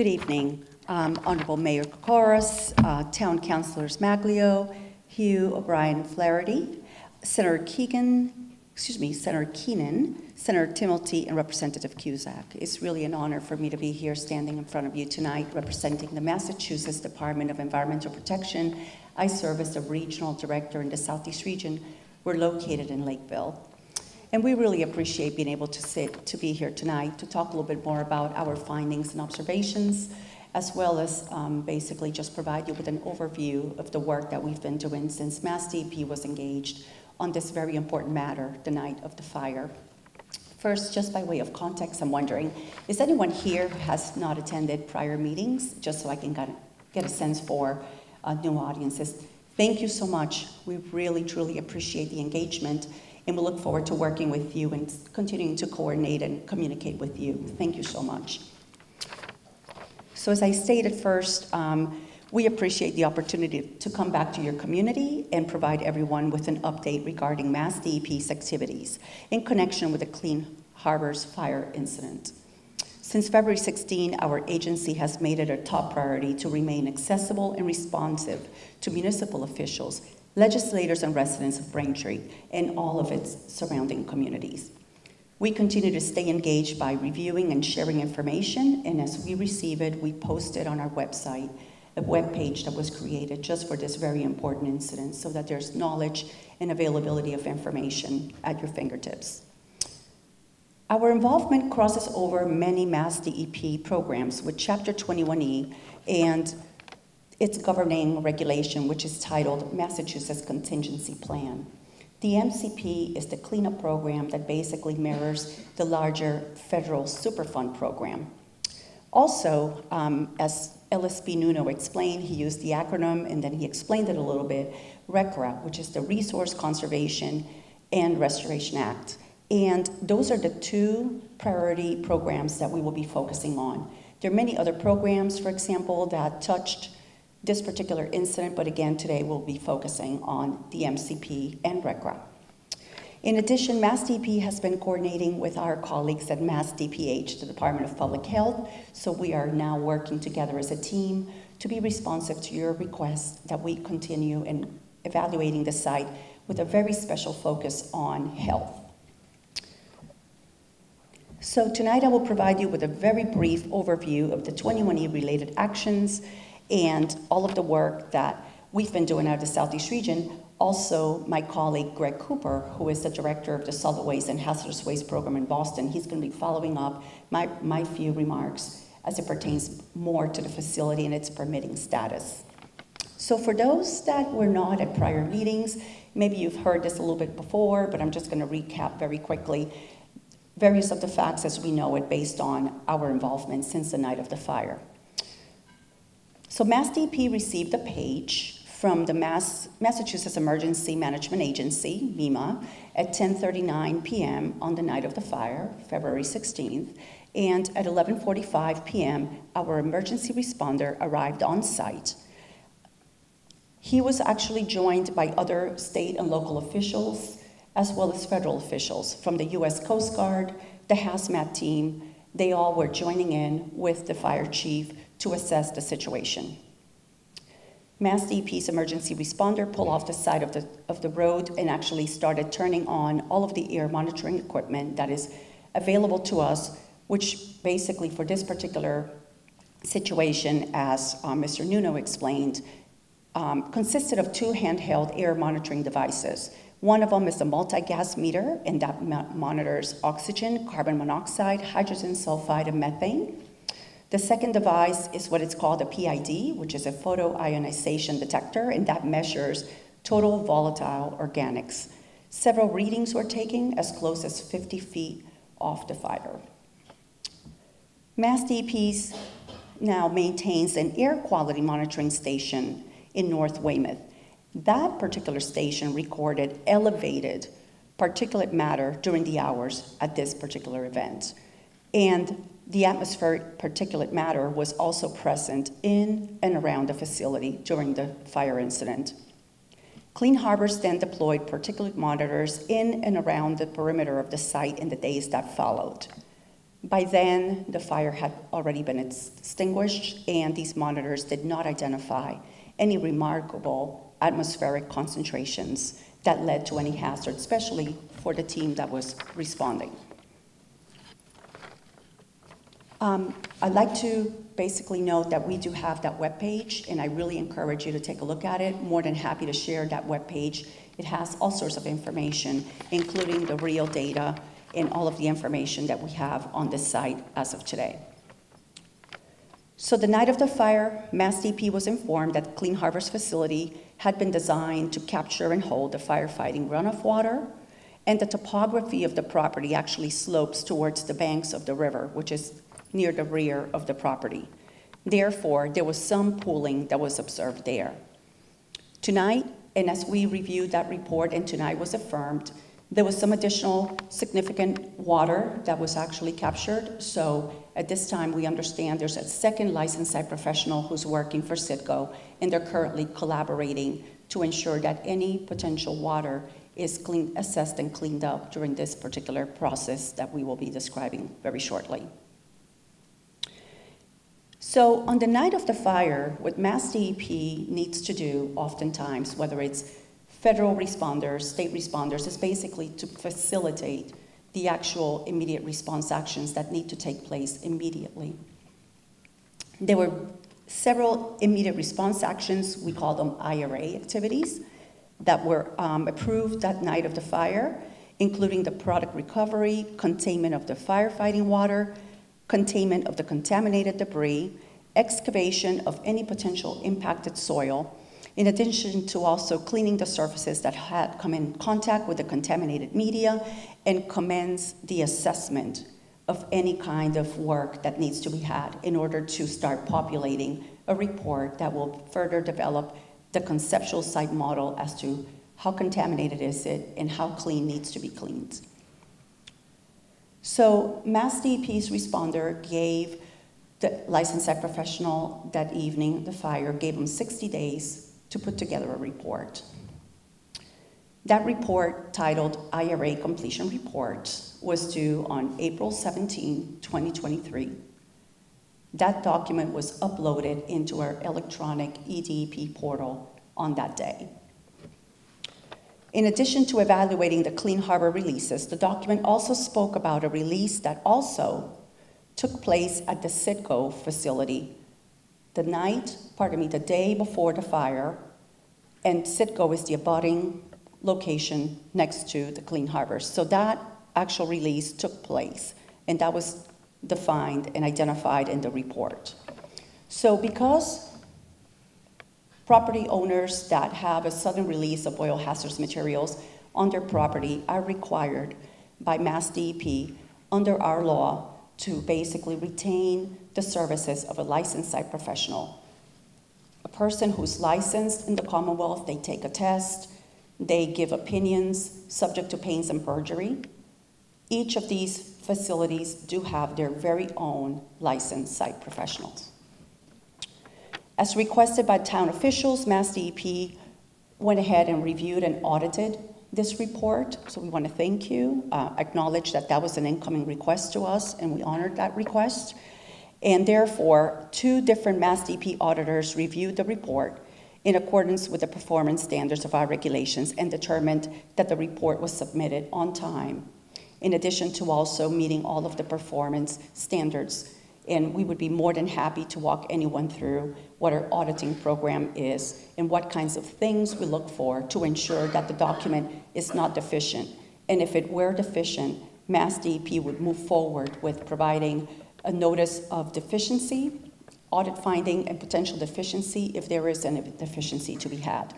Good evening, um, Honorable Mayor Kokoros, uh, Town Councilors Maglio, Hugh O'Brien Flaherty, Senator Keegan, excuse me, Senator Keenan, Senator Timilty, and Representative Cusack. It's really an honor for me to be here standing in front of you tonight representing the Massachusetts Department of Environmental Protection. I serve as the Regional Director in the Southeast region. We're located in Lakeville. And we really appreciate being able to sit, to be here tonight, to talk a little bit more about our findings and observations, as well as um, basically just provide you with an overview of the work that we've been doing since MassDEP was engaged on this very important matter the night of the fire. First, just by way of context, I'm wondering, is anyone here who has not attended prior meetings, just so I can get, get a sense for uh, new audiences? Thank you so much. We really, truly appreciate the engagement, and we look forward to working with you and continuing to coordinate and communicate with you. Thank you so much. So as I stated first, um, we appreciate the opportunity to come back to your community and provide everyone with an update regarding Mass DEP's activities in connection with the Clean Harbors fire incident. Since February 16, our agency has made it a top priority to remain accessible and responsive to municipal officials, legislators, and residents of Braintree and all of its surrounding communities. We continue to stay engaged by reviewing and sharing information, and as we receive it, we post it on our website, a web page that was created just for this very important incident, so that there's knowledge and availability of information at your fingertips. Our involvement crosses over many Mass DEP programs with Chapter 21E and its governing regulation, which is titled Massachusetts Contingency Plan. The MCP is the cleanup program that basically mirrors the larger federal Superfund program. Also, um, as LSP Nuno explained, he used the acronym and then he explained it a little bit, RCRA, which is the Resource Conservation and Restoration Act. And those are the two priority programs that we will be focusing on. There are many other programs, for example, that touched this particular incident, but again, today we'll be focusing on the MCP and RCRA. In addition, Mass DEP has been coordinating with our colleagues at Mass DPH, the Department of Public Health, so we are now working together as a team to be responsive to your request that we continue in evaluating the site with a very special focus on health. So tonight I will provide you with a very brief overview of the 21E related actions and all of the work that we've been doing out of the Southeast region. Also, my colleague Greg Cooper, who is the director of the Solid Waste and Hazardous Waste Program in Boston, he's going to be following up my, my few remarks as it pertains more to the facility and its permitting status. So for those that were not at prior meetings, maybe you've heard this a little bit before, but I'm just going to recap very quickly various of the facts as we know it based on our involvement since the night of the fire. So MassDEP received a page from the Mass, Massachusetts Emergency Management Agency, MEMA, at 10:39 p.m. on the night of the fire, February 16th, and at 11:45 p.m. our emergency responder arrived on site. He was actually joined by other state and local officials as well as federal officials from the U.S. Coast Guard, the hazmat team. They all were joining in with the fire chief to assess the situation. Mass DEP's emergency responder pulled off the side of the, of the road and actually started turning on all of the air monitoring equipment that is available to us, which basically for this particular situation, as uh, Mr. Nuno explained, um, consisted of two handheld air monitoring devices. One of them is a multi-gas meter, and that monitors oxygen, carbon monoxide, hydrogen sulfide, and methane. The second device is what is called a PID, which is a photoionization detector, and that measures total volatile organics. Several readings were taken as close as 50 feet off the fire. Mass DEPs now maintains an air quality monitoring station in North Weymouth. That particular station recorded elevated particulate matter during the hours at this particular event. And the atmospheric particulate matter was also present in and around the facility during the fire incident. Clean Harbors then deployed particulate monitors in and around the perimeter of the site in the days that followed. By then, the fire had already been extinguished, and these monitors did not identify any remarkable atmospheric concentrations that led to any hazard, especially for the team that was responding. Um, I'd like to basically note that we do have that web page, and I really encourage you to take a look at it. More than happy to share that web page. It has all sorts of information, including the real data and all of the information that we have on this site as of today. So the night of the fire, MassDEP was informed that Clean Harbors facility had been designed to capture and hold the firefighting runoff water, and the topography of the property actually slopes towards the banks of the river, which is near the rear of the property. Therefore, there was some pooling that was observed there. Tonight, and as we reviewed that report and tonight was affirmed, there was some additional significant water that was actually captured. So at this time, we understand there's a second licensed professional who's working for CITGO, and they're currently collaborating to ensure that any potential water is clean, assessed and cleaned up during this particular process that we will be describing very shortly. So on the night of the fire, what Mass DEP needs to do oftentimes, whether it's federal responders, state responders, is basically to facilitate the actual immediate response actions that need to take place immediately. There were several immediate response actions, we call them IRA activities, that were um, approved that night of the fire, including the product recovery, containment of the firefighting water, containment of the contaminated debris, excavation of any potential impacted soil, in addition to also cleaning the surfaces that had come in contact with the contaminated media and commence the assessment of any kind of work that needs to be had in order to start populating a report that will further develop the conceptual site model as to how contaminated is it, and how clean needs to be cleaned. So Mass DEP's responder gave the licensed professional that evening, the fire, gave him 60 days to put together a report. That report, titled IRA Completion Report, was due on April 17, 2023. That document was uploaded into our electronic eDEP portal on that day. In addition to evaluating the Clean Harbor releases, the document also spoke about a release that also took place at the Citgo facility the night, pardon me, the day before the fire, and Citgo is the abutting location next to the Clean Harbor. So that actual release took place, and that was defined and identified in the report. So because property owners that have a sudden release of oil hazardous materials on their property are required by Mass DEP under our law to basically retain the services of a licensed site professional. A person who's licensed in the Commonwealth, they take a test, they give opinions subject to pains and perjury. Each of these facilities do have their very own licensed site professionals. As requested by town officials, Mass DEP went ahead and reviewed and audited this report, so we want to thank you, uh, acknowledge that that was an incoming request to us, and we honored that request. And therefore, two different Mass DEP auditors reviewed the report in accordance with the performance standards of our regulations and determined that the report was submitted on time, in addition to also meeting all of the performance standards. And we would be more than happy to walk anyone through what our auditing program is and what kinds of things we look for to ensure that the document is not deficient. And if it were deficient, Mass DEP would move forward with providing a notice of deficiency audit finding and potential deficiency if there is any deficiency to be had.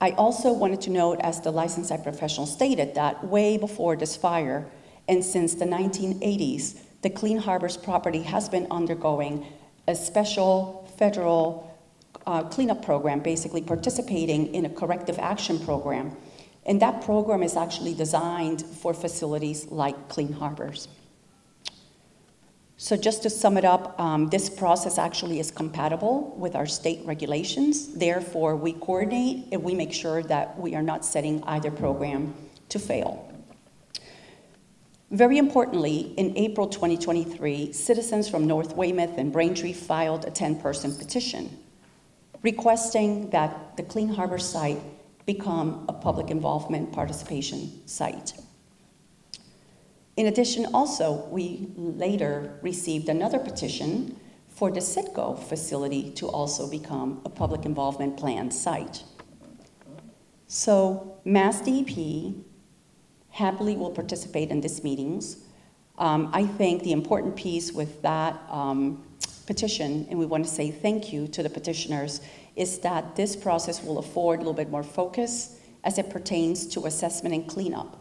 I also wanted to note, as the licensed professional stated, that way before this fire, and since the 1980s, the Clean Harbors property has been undergoing a special federal uh, cleanup program, basically participating in a corrective action program. And that program is actually designed for facilities like Clean Harbors. So just to sum it up, um, this process actually is compatible with our state regulations. Therefore, we coordinate and we make sure that we are not setting either program to fail. Very importantly, in April 2023, citizens from North Weymouth and Braintree filed a 10-person petition requesting that the Clean Harbor site become a public involvement participation site. In addition, also, we later received another petition for the Citgo facility to also become a public involvement plan site. So Mass DEP happily will participate in these meetings. Um, I think the important piece with that um, petition, and we want to say thank you to the petitioners, is that this process will afford a little bit more focus as it pertains to assessment and cleanup.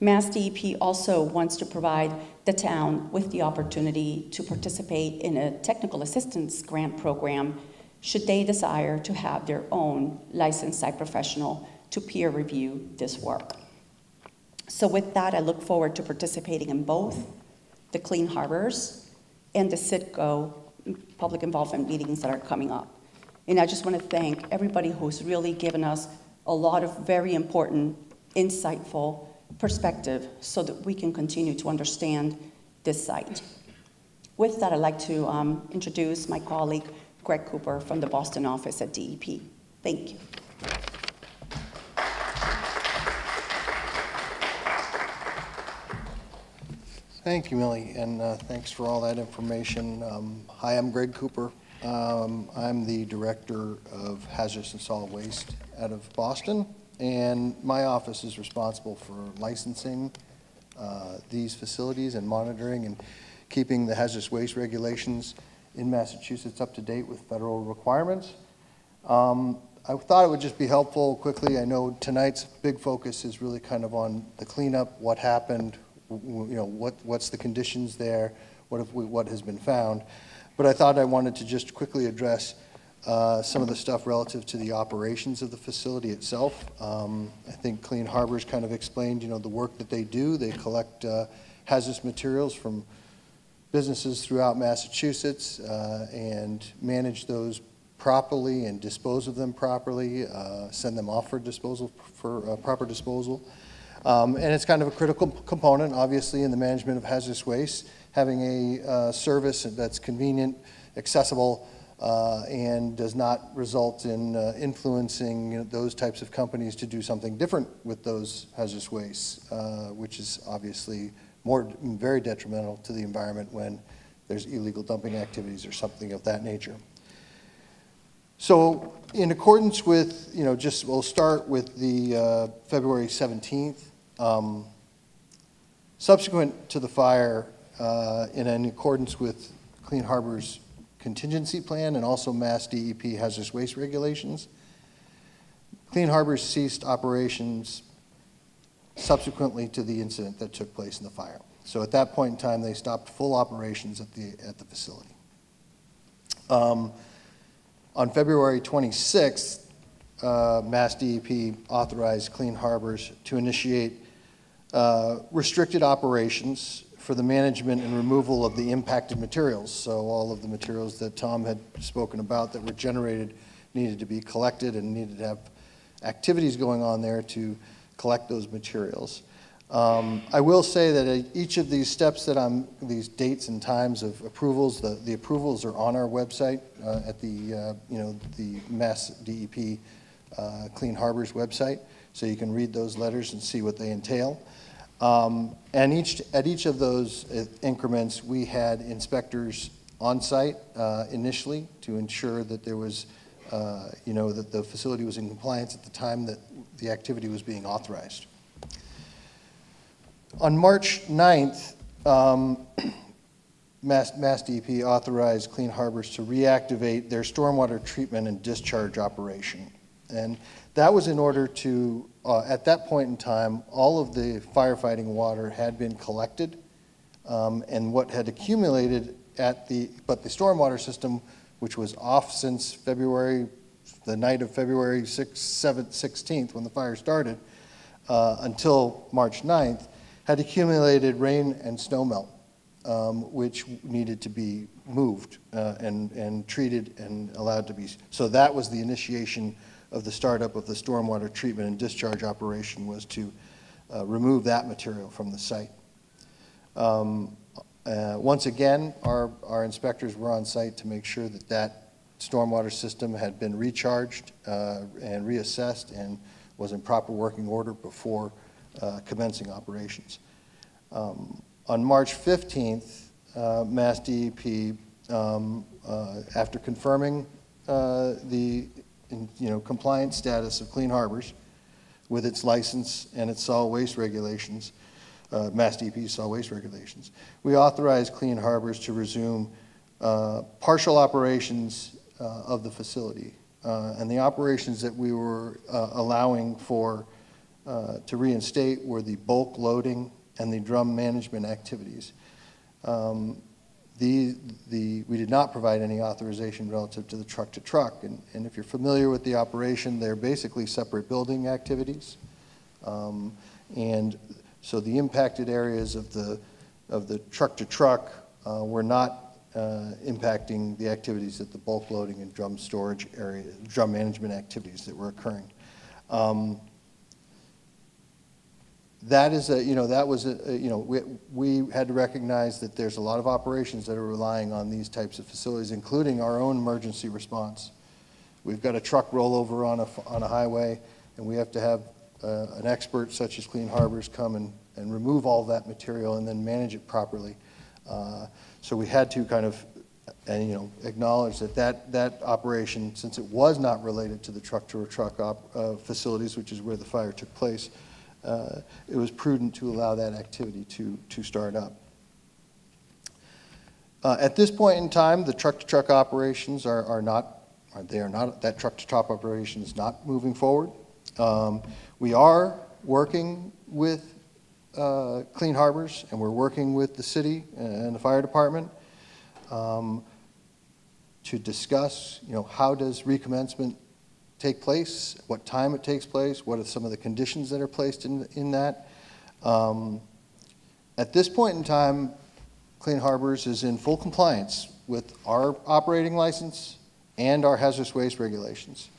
Mass DEP also wants to provide the town with the opportunity to participate in a technical assistance grant program should they desire to have their own licensed site professional to peer review this work. So with that, I look forward to participating in both the Clean Harbors and the Citgo public involvement meetings that are coming up. And I just want to thank everybody who's really given us a lot of very important, insightful perspective so that we can continue to understand this site. With that, I'd like to um, introduce my colleague, Greg Cooper from the Boston office at DEP. Thank you. Thank you, Millie, and uh, thanks for all that information. Um, Hi, I'm Greg Cooper. Um, I'm the Director of Hazardous and Solid Waste out of Boston. And my office is responsible for licensing uh, these facilities and monitoring and keeping the hazardous waste regulations in Massachusetts up to date with federal requirements. Um, I thought it would just be helpful quickly. I know tonight's big focus is really kind of on the cleanup, what happened, you know, what, what's the conditions there, what, have we, what has been found. But I thought I wanted to just quickly address uh, some of the stuff relative to the operations of the facility itself. Um, I think Clean Harbors kind of explained, you know, the work that they do. They collect uh, hazardous materials from businesses throughout Massachusetts uh, and manage those properly and dispose of them properly, uh, send them off for disposal, for uh, proper disposal. Um, And it's kind of a critical component, obviously, in the management of hazardous waste, having a uh, service that's convenient, accessible, uh, and does not result in uh, influencing you know, those types of companies to do something different with those hazardous wastes, uh, which is obviously more, very detrimental to the environment when there's illegal dumping activities or something of that nature. So in accordance with, you know, just, we'll start with the uh, February 17th. Um, Subsequent to the fire, uh, in accordance with Clean Harbors contingency plan and also Mass DEP hazardous waste regulations, Clean Harbors ceased operations subsequently to the incident that took place in the fire. So at that point in time, they stopped full operations at the, at the facility. Um, on February 26th, uh, Mass DEP authorized Clean Harbors to initiate uh, restricted operations for the management and removal of the impacted materials. So all of the materials that Tom had spoken about that were generated needed to be collected and needed to have activities going on there to collect those materials. Um, I will say that uh, each of these steps that I'm, these dates and times of approvals, the, the approvals are on our website uh, at the, uh, you know, the Mass DEP uh, Clean Harbors website, so you can read those letters and see what they entail. Um, and each, at each of those uh, increments, we had inspectors on site uh, initially to ensure that there was, uh, you know, that the facility was in compliance at the time that the activity was being authorized. On March 9th, um, Mass, Mass authorized Clean Harbors to reactivate their stormwater treatment and discharge operation. And that was in order to, uh, at that point in time, all of the firefighting water had been collected, um, and what had accumulated at the, but the stormwater system, which was off since February, the night of February 6th, 7th, 16th, when the fire started, uh, until March 9th, had accumulated rain and snow melt, um, which needed to be moved uh, and, and treated and allowed to be. So that was the initiation of the startup of the stormwater treatment and discharge operation was to uh, remove that material from the site. Um, uh, Once again, our, our inspectors were on site to make sure that that stormwater system had been recharged uh, and reassessed and was in proper working order before uh, commencing operations. Um, On March 15th, uh, Mass DEP, um, uh, after confirming the, in- you know, compliance status of Clean Harbors with its license and its solid waste regulations, uh, Mass DEP solid waste regulations, we authorized Clean Harbors to resume uh, partial operations uh, of the facility. Uh, And the operations that we were uh, allowing for uh, to reinstate were the bulk loading and the drum management activities. Um, The, the, we did not provide any authorization relative to the truck-to-truck. And, and if you're familiar with the operation, they're basically separate building activities. Um, And so the impacted areas of the, of the truck-to-truck uh, were not uh, impacting the activities at the bulk loading and drum storage area, drum management activities that were occurring. Um, that is a, you know, that was a, a- you know, we, we had to recognize that there's a lot of operations that are relying on these types of facilities, including our own emergency response. We've got a truck rollover on a, on a highway, and we have to have uh, an expert such as Clean Harbors come and, and remove all that material and then manage it properly. Uh, So we had to kind of, and, you know, acknowledge that that, that operation, since it was not related to the truck-to-truck op- uh, facilities, which is where the fire took place, uh, it was prudent to allow that activity to, to start up. Uh, At this point in time, the truck-to-truck operations are, are not, are- they are not, that truck-to-truck operation is not moving forward. Um, We are working with uh, Clean Harbors, and we're working with the city and the fire department um, to discuss, you know, how does recommencement take place, what time it takes place, what are some of the conditions that are placed in, in that. Um, At this point in time, Clean Harbors is in full compliance with our operating license and our hazardous waste regulations.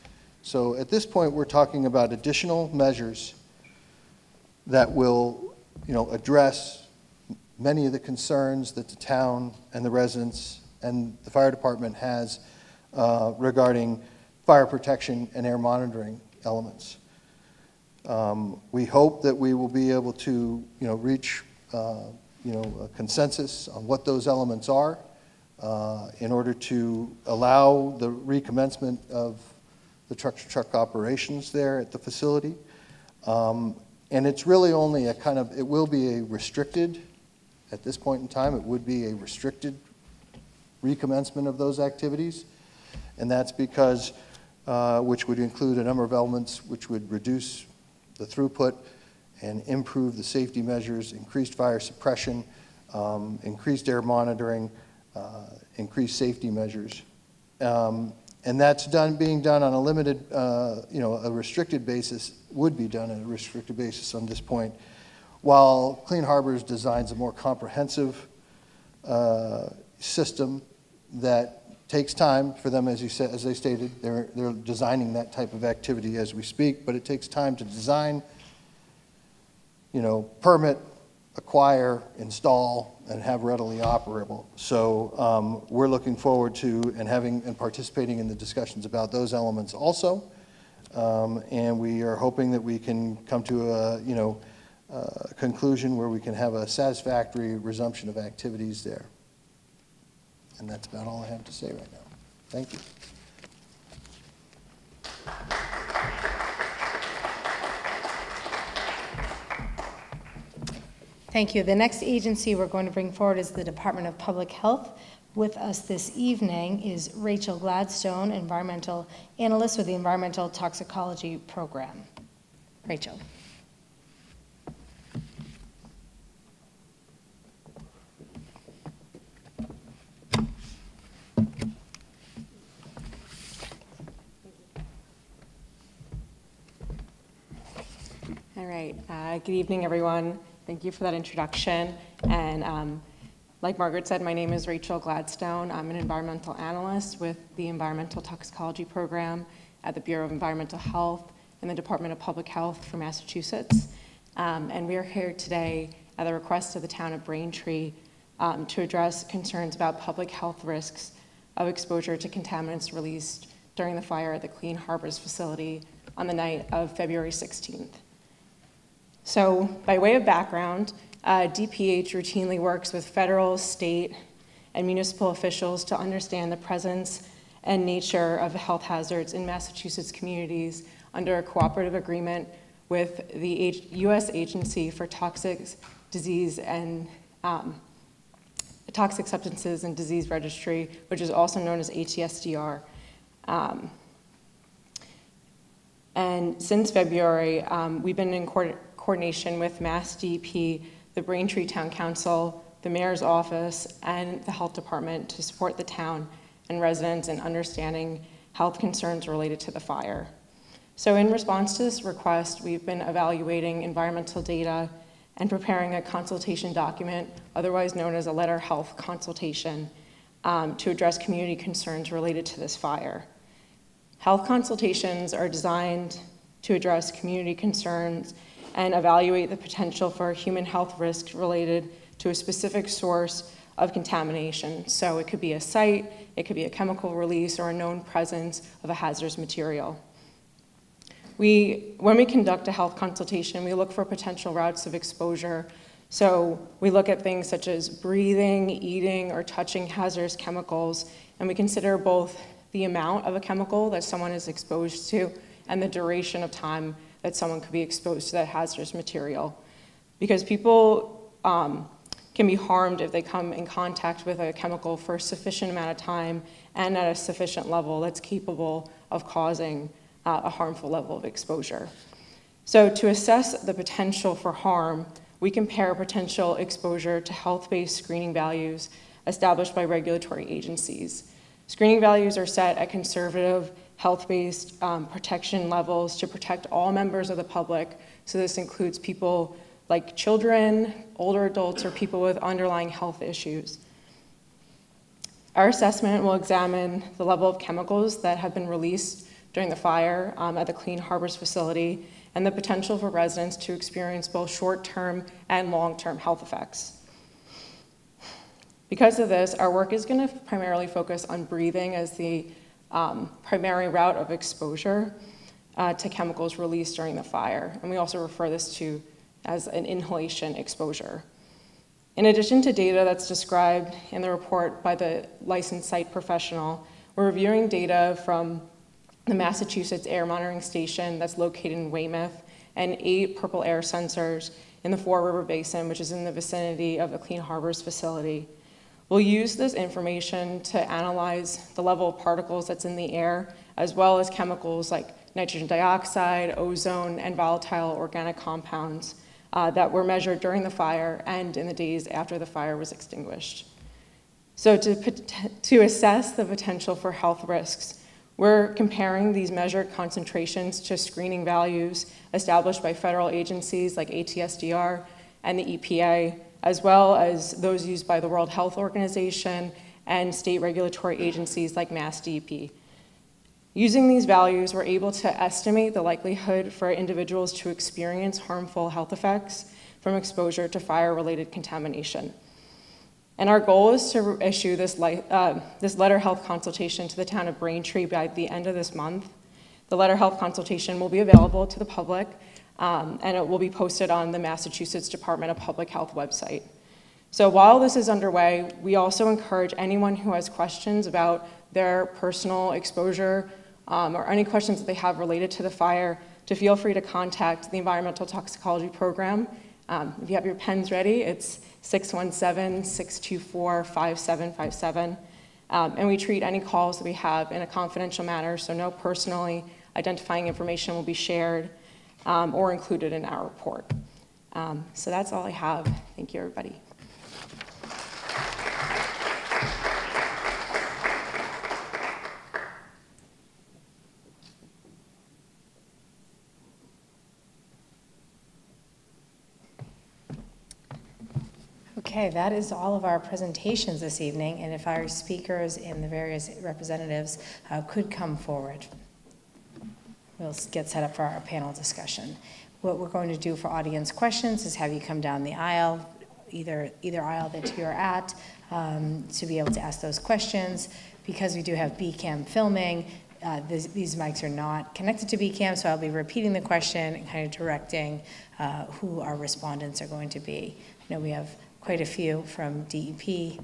So at this point, we're talking about additional measures that will, you know, address many of the concerns that the town and the residents and the fire department has uh, regarding fire protection and air monitoring elements. Um, We hope that we will be able to, you know, reach, uh, you know, a consensus on what those elements are uh, in order to allow the recommencement of the truck-to-truck operations there at the facility. Um, And it's really only a kind of, it will be a restricted, at this point in time, it would be a restricted recommencement of those activities. And that's because, uh, which would include a number of elements which would reduce the throughput and improve the safety measures, increased fire suppression, um, increased air monitoring, uh, increased safety measures. Um, And that's done, being done on a limited, uh, you know, a restricted basis, would be done on a restricted basis on this point, while Clean Harbors designs a more comprehensive uh, system that takes time for them, as you said, as they stated, they're, they're designing that type of activity as we speak, but it takes time to design, you know, permit, acquire, install, and have readily operable. So um, we're looking forward to and having and participating in the discussions about those elements also. Um, And we are hoping that we can come to a, you know, uh, conclusion where we can have a satisfactory resumption of activities there. And that's about all I have to say right now. Thank you. Thank you. The next agency we're going to bring forward is the Department of Public Health. With us this evening is Rachel Gladstone, environmental analyst with the Environmental Toxicology Program. Rachel. All right. Uh, good evening, everyone. Thank you for that introduction. And um, like Margaret said, my name is Rachel Gladstone. I'm an environmental analyst with the Environmental Toxicology Program at the Bureau of Environmental Health in the Department of Public Health for Massachusetts. Um, and we are here today at the request of the town of Braintree um, to address concerns about public health risks of exposure to contaminants released during the fire at the Clean Harbors facility on the night of February 16th. So, by way of background, uh, DPH routinely works with federal, state, and municipal officials to understand the presence and nature of health hazards in Massachusetts communities under a cooperative agreement with the U.S. Agency for Toxic Disease and um, Toxic Substances and Disease Registry, which is also known as ATSDR. Um, and since February, um, we've been in court coordination with Mass DEP, the Braintree Town Council, the Mayor's Office, and the Health Department to support the town and residents in understanding health concerns related to the fire. So in response to this request, we've been evaluating environmental data and preparing a consultation document, otherwise known as a letter health consultation, um, to address community concerns related to this fire. Health consultations are designed to address community concerns and evaluate the potential for human health risk related to a specific source of contamination. So it could be a site, it could be a chemical release, or a known presence of a hazardous material. We, when we conduct a health consultation, we look for potential routes of exposure. So we look at things such as breathing, eating, or touching hazardous chemicals, and we consider both the amount of a chemical that someone is exposed to and the duration of time that someone could be exposed to that hazardous material. Because people um, can be harmed if they come in contact with a chemical for a sufficient amount of time and at a sufficient level that's capable of causing uh, a harmful level of exposure. So, to assess the potential for harm, we compare potential exposure to health based screening values established by regulatory agencies. Screening values are set at conservative, health-based um, protection levels to protect all members of the public. So this includes people like children, older adults, or people with underlying health issues. Our assessment will examine the level of chemicals that have been released during the fire um, at the Clean Harbors facility and the potential for residents to experience both short-term and long-term health effects. Because of this, our work is going to primarily focus on breathing as the um, primary route of exposure uh, to chemicals released during the fire. And we also refer this to as an inhalation exposure. In addition to data that's described in the report by the licensed site professional, we're reviewing data from the Massachusetts Air Monitoring Station that's located in Weymouth and eight purple air sensors in the Fore River Basin, which is in the vicinity of the Clean Harbors facility. We'll use this information to analyze the level of particles that's in the air, as well as chemicals like nitrogen dioxide, ozone, and volatile organic compounds uh, that were measured during the fire and in the days after the fire was extinguished. So to, to assess the potential for health risks, we're comparing these measured concentrations to screening values established by federal agencies like ATSDR and the EPA, as well as those used by the World Health Organization and state regulatory agencies like MassDEP. Using these values, we're able to estimate the likelihood for individuals to experience harmful health effects from exposure to fire-related contamination. And our goal is to issue this, uh, this letter health consultation to the town of Braintree by the end of this month. The letter health consultation will be available to the public um, and it will be posted on the Massachusetts Department of Public Health website. So while this is underway, we also encourage anyone who has questions about their personal exposure um, or any questions that they have related to the fire to feel free to contact the Environmental Toxicology Program. Um, if you have your pens ready, it's 617-624-5757. Um, and we treat any calls that we have in a confidential manner, so no personally identifying information will be shared um, or included in our report. Um, so that's all I have. Thank you, everybody. Okay, that is all of our presentations this evening, and if our speakers and the various representatives uh, could come forward we'll get set up for our panel discussion. What we're going to do for audience questions is have you come down the aisle, either, either aisle that you're at, um, to be able to ask those questions. Because we do have BCAM filming, uh, this, these mics are not connected to BCAM, so I'll be repeating the question and kind of directing uh, who our respondents are going to be. I know we have quite a few from DEP,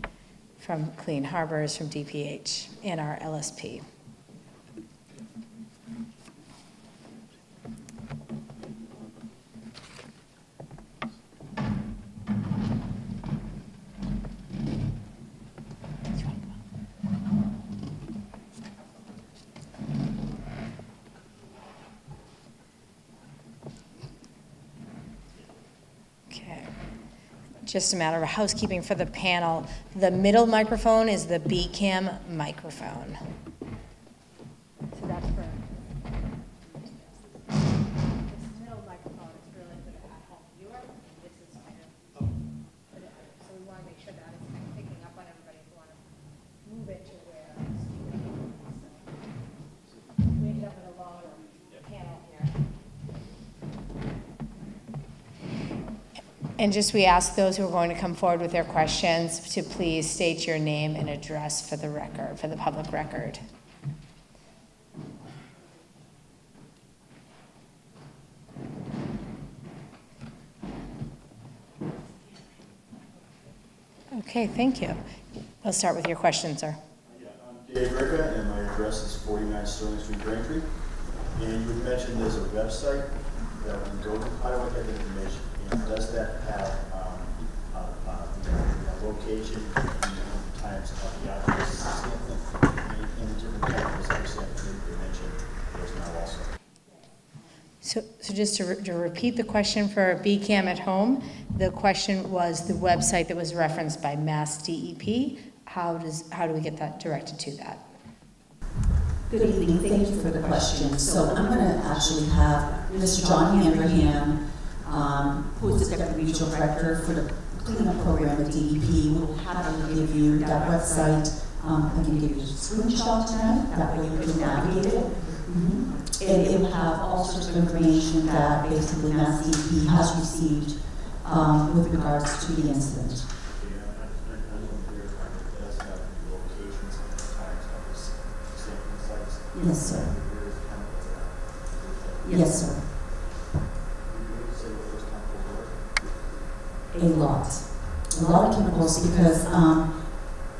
from Clean Harbors, from DPH, and our LSP. Just a matter of housekeeping for the panel. The middle microphone is the BCAM microphone. And just we ask those who are going to come forward with their questions to please state your name and address for the record, for the public record. Okay, thank you. We'll start with your question, sir. Yeah, I'm Dave Ricca, and my address is 49 Sterling Street, Braintree. And you mentioned there's a website that we go to. How get the information? does that have um, uh, uh, the location and times of the address in the different categories that you mentioned there's now also? So, so just to, re to repeat the question for BCAM at home, the question was the website that was referenced by Mass DEP. How does how do we get that directed to that? Good evening, thank you for the question. So I'm going to actually have Mr. John Handrahan, um, who is the Deputy Regional Director for the cleanup program at DEP, We'll happily give you that website. Um, I can give you a screenshot tonight, that way you can navigate it. Mhm. And it will have all sorts of information that basically Mass DEP has received um, with regards to the incident. Yes, sir. I, I A lot. A lot of chemicals because um,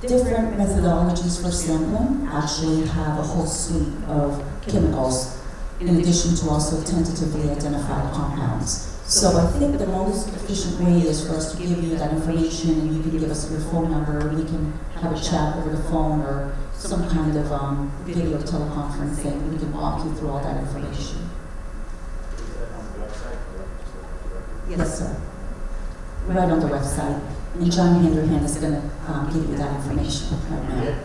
different methodologies for sampling actually have a whole suite of chemicals in addition to also tentatively identified compounds. So I think the most efficient way is for us to give you that information and you can give us your phone number and we can have a chat over the phone or some kind of um, video teleconferencing. We can walk you through all that information. Is that on the website or just on the record? Yes, sir. Right on the website. And John Handrahan is going to um, give you that information right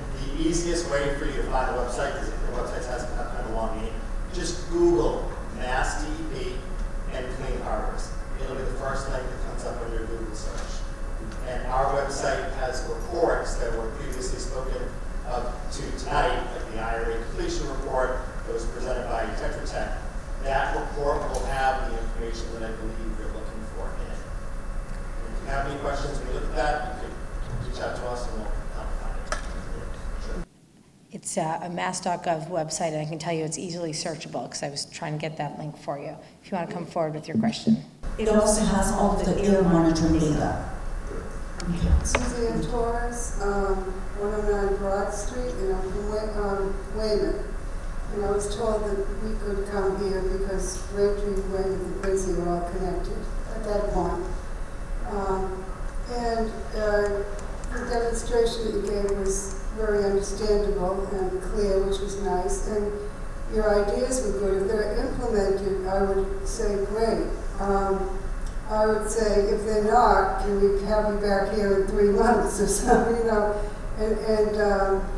the easiest way for you to find the website, because the website has kind of a long name, just Google Mass DEP and Clean Harbors. It'll be the first link that comes up on your Google search. And our website has reports that were previously spoken of to tonight, like the IRA completion report that was presented by Tetra Tech. That report will have the information that I believe you're looking for in it. And If you have any questions when you look at that, you can reach out to us and we'll help find it. Sure. It's uh, a mass.gov website, and I can tell you it's easily searchable, because I was trying to get that link for you, if you want to come forward with your question. It also has all of the air monitoring data. Suzanne Torres, um, 109 Broad Street, and I'm from Wa- um, Weymouth. And I was told that we could come here because Braintree, Weymouth, and Quincy are all connected at that point. Um, And uh, the demonstration that you gave was very understandable and clear, which was nice. And your ideas were good. If they're implemented, I would say great. Um, I would say, if they're not, can we have you back here in three months or something, you know? And, and um,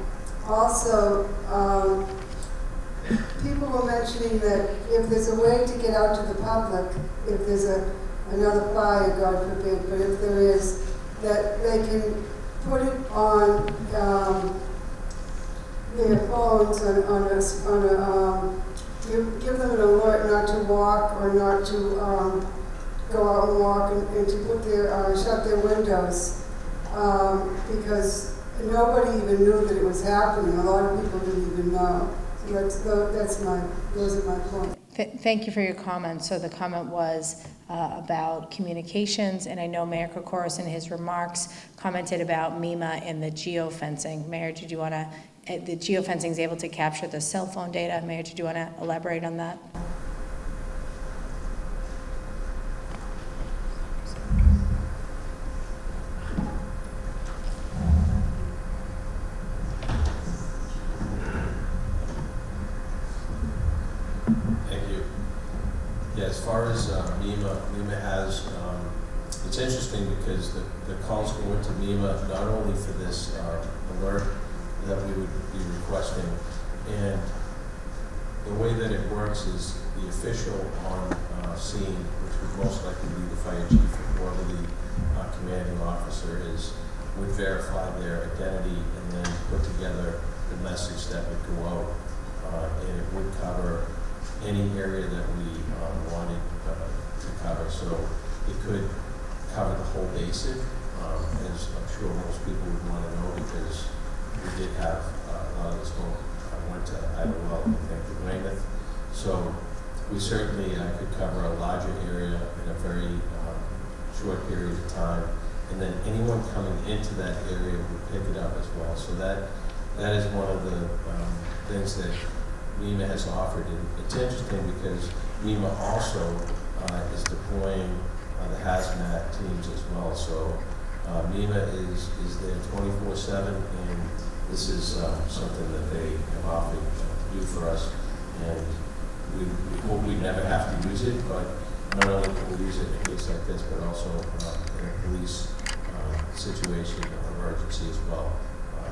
also, um, people were mentioning that if there's a way to get out to the public, if there's a, another fire, God forbid, but if there is, that they can put it on um, their phones on, on a, on a um, give, give them an alert not to walk or not to um, go out and walk and, and to put their, uh, shut their windows, um, because nobody even knew that it was happening. A lot of people didn't even know. So that's, that's my, those are my points. Th- Thank you for your comment. So the comment was uh, about communications, and I know Mayor Kokoros in his remarks commented about MEMA and the geofencing. Mayor, did you want to, the geofencing is able to capture the cell phone data. Mayor, did you want to elaborate on that? Thank you. Yeah, as far as uh, MEMA, MEMA has, um, it's interesting because the, the calls go into MEMA not only for this uh, alert that we would be requesting, and the way that it works is the official on uh, scene, which would most likely be the fire chief or the uh, commanding officer, is, would verify their identity and then put together the message that would go out. Uh, And it would cover any area that we wanted uh, to cover. So it could cover the whole basin, um, as I'm sure most people would want to know, because we did have uh, a lot of the smoke uh, went to Idlewild and I think to Weymouth. So we certainly uh, could cover a larger area in a very um, short period of time. And then anyone coming into that area would pick it up as well. So that, that is one of the um, things that MEMA has offered. And it's interesting because MEMA also uh, is deploying uh, the hazmat teams as well. So uh, MEMA is, is there 24/7, and this is uh, something that they have offered to do for us. And we, we hope we never have to use it, but not only can we use it in a case like this, but also uh, in a police uh, situation of emergency as well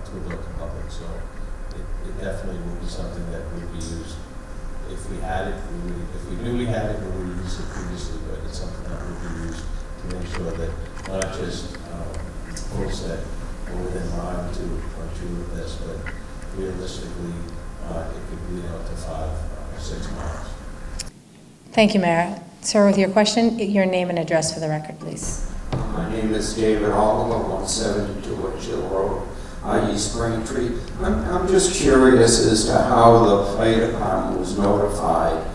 to alert the public. So it, it definitely will be something that would be used. If we had it, we would, if we knew we had it, we would use it previously, but it's something that would be used to make sure that not just, um, that are within line to, or two of this, but realistically, uh, it could bleed out to five, uh, six miles. Thank you, Mayor. Sir, with your question, your name and address for the record, please. My name is David Oliver, 172 Winchell Road, East Braintree. I'm, I'm just curious as to how the department was notified.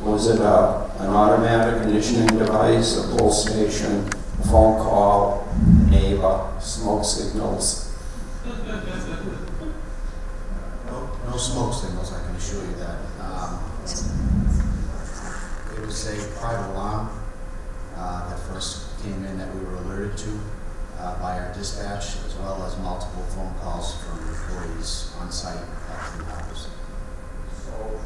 Was it a, an automatic conditioning device, a pull station, a phone call, neighbor, smoke signals? No, no smoke signals, I can assure you that. Um, It was a private alarm uh, that first came in that we were alerted to uh, by our dispatch, as well as multiple phone calls from employees on site at the Harbors. So,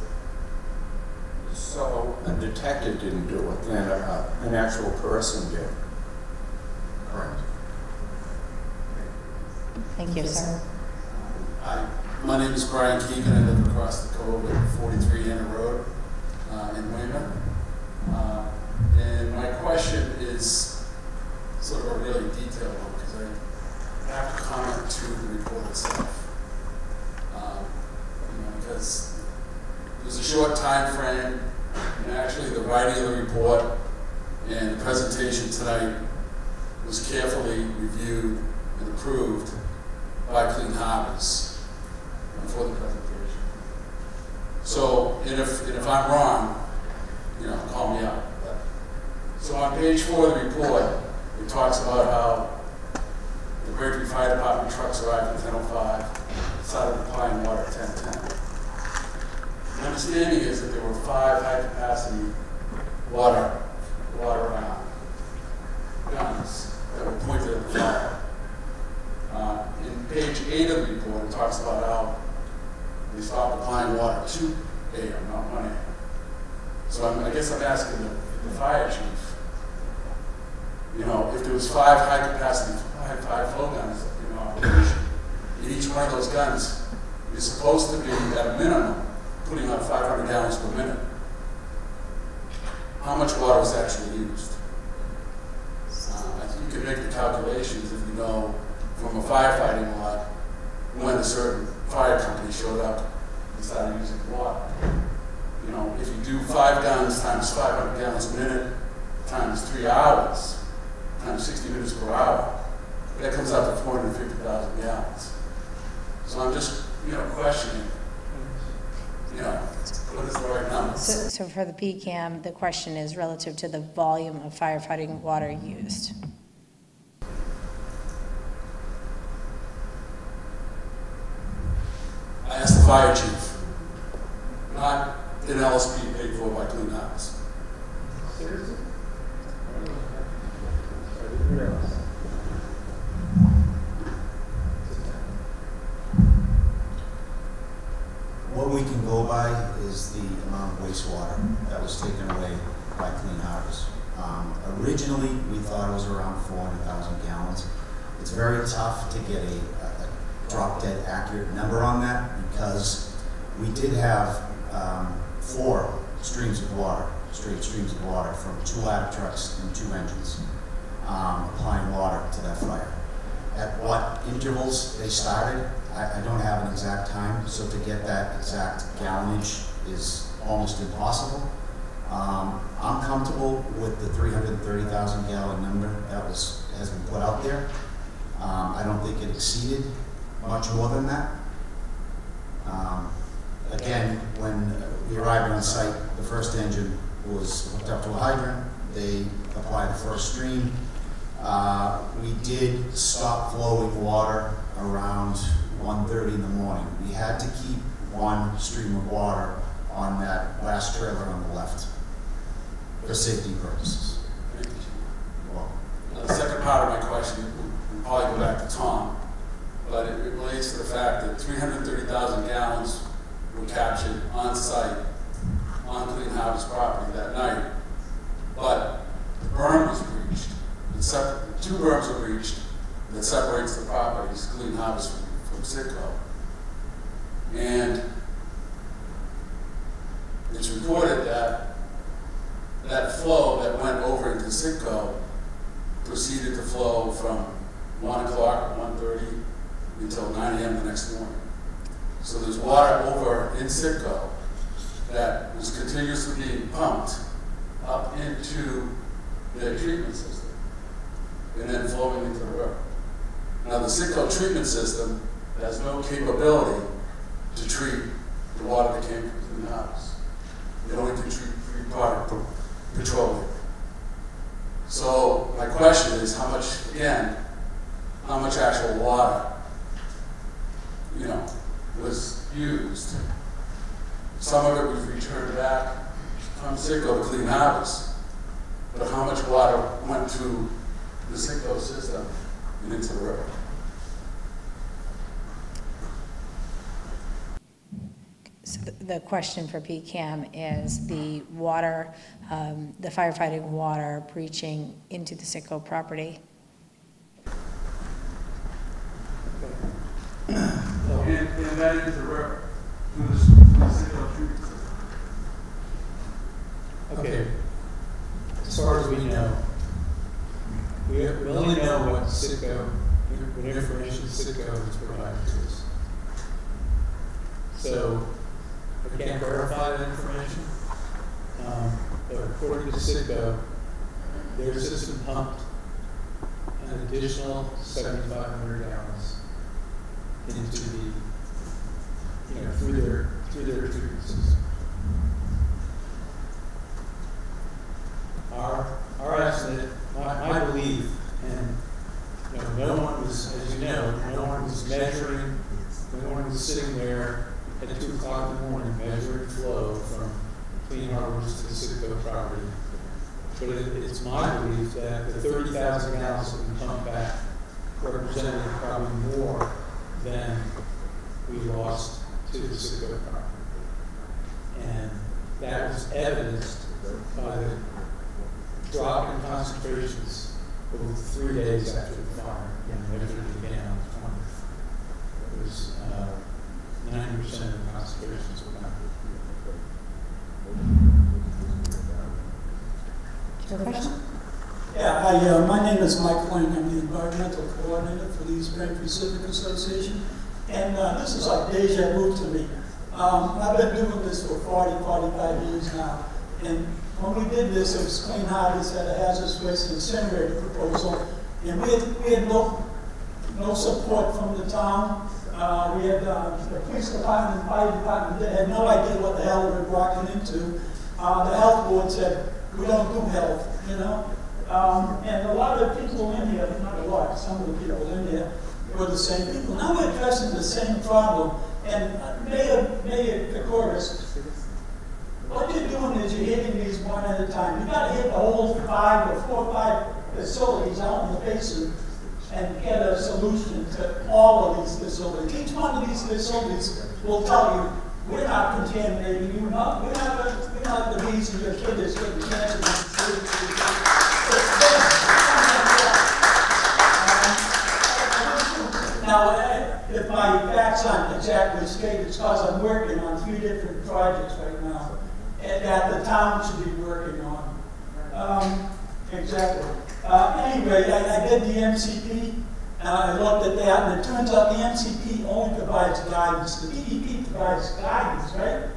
so a detective didn't do it, then a, an actual person did? Correct. Thank you, sir. Hi, my name is Brian Keegan. I live across the cove at 43 Anna Road uh, in Weymouth. Uh, and my question is sort of a really detailed one because I have to comment to the report itself. Um, you know, because there's a short time frame, and actually the writing of the report and the presentation tonight was carefully reviewed and approved by Clean Harbors for the presentation. So, and if, and if I'm wrong, you know, call me out. So on page four of the report, it talks about how the Braintree Fire Department trucks arrived at ten oh five, started applying water at ten ten. My understanding is that there were five high-capacity water, water, uh, guns that were pointed at the fire. Uh, In page eight of the report, it talks about how they stopped applying water to AM, not one AM. So I'm, I guess I'm asking the, the fire chief, you know, if there was five high-capacity, five, five flow guns in operation, and each one of those guns is supposed to be, at a minimum, putting out 500 gallons per minute, how much water was actually used? Uh, I think you can make the calculations if you know from a firefighting lot when a certain fire company showed up and started using water. You know, if you do five guns times 500 gallons a minute times three hours, times 60 minutes per hour, that comes out to 450,000 gallons. So I'm just, you know, questioning, you know, what is the right number? So, for the BCAM, the question is relative to the volume of firefighting water used. I asked the fire chief, not an LSP the- the question for BCAM is the water, um, the firefighting water breaching into the Citgo property. And, and then into the river, the Citgo treatment. Okay. As far as we know, we we only know what Citgo, what information Citgo has provided to us. So, I can't verify that information. Um, But according to Citgo, their system pumped an additional seventy-five hundred gallons into the, you know, through their, through their treatment system. Our, our estimate, my, my belief, and, you know, no one was, as you know, no one was measuring, no one was sitting there at two o'clock in the morning measuring flow from Clean Harbors to the Citgo property. But it, it's my belief that the thirty thousand gallons that we pumped back represented probably more than we lost to the Citgo property. And that was evidenced by the drop in concentrations over three days after the fire, and measured again on the twentieth. It was, uh, ninety percent of the concentrations were gone. Do you have a question? Yeah, hi, uh, my name is Mike Lang, I'm the environmental coordinator for the East Braintree Civic Association. And, uh, this is like deja vu to me. Um, I've been doing this for 40, 45 years now. And when we did this, it was Clean Harbors had a hazardous waste incinerator proposal. And we had, we had no, no support from the town. Uh, we had, uh, the police department, and fire department, they had no idea what the hell we were walking into. Uh, the health board said, we don't do health, you know? Um, and a lot of people in here, not a lot, some of the people in here were the same people. Now we're addressing the same problem. And uh, Mayor, Mayor Kokoros, what you're doing is you're hitting these one at a time. You've gotta hit the whole five or four or five facilities out in the basin and get a solution to all of these facilities. Each one of these facilities will tell you, we're not contaminating you, no, we're not, we're not the reason your kid is getting cancer. Now, if my facts aren't exactly straight, it's because I'm working on three different projects right now and that the town should be working on. Um, exactly. Uh, anyway, I, I did the MCP, and I looked at that, and it turns out the MCP only provides guidance. The DEP provides guidance, right?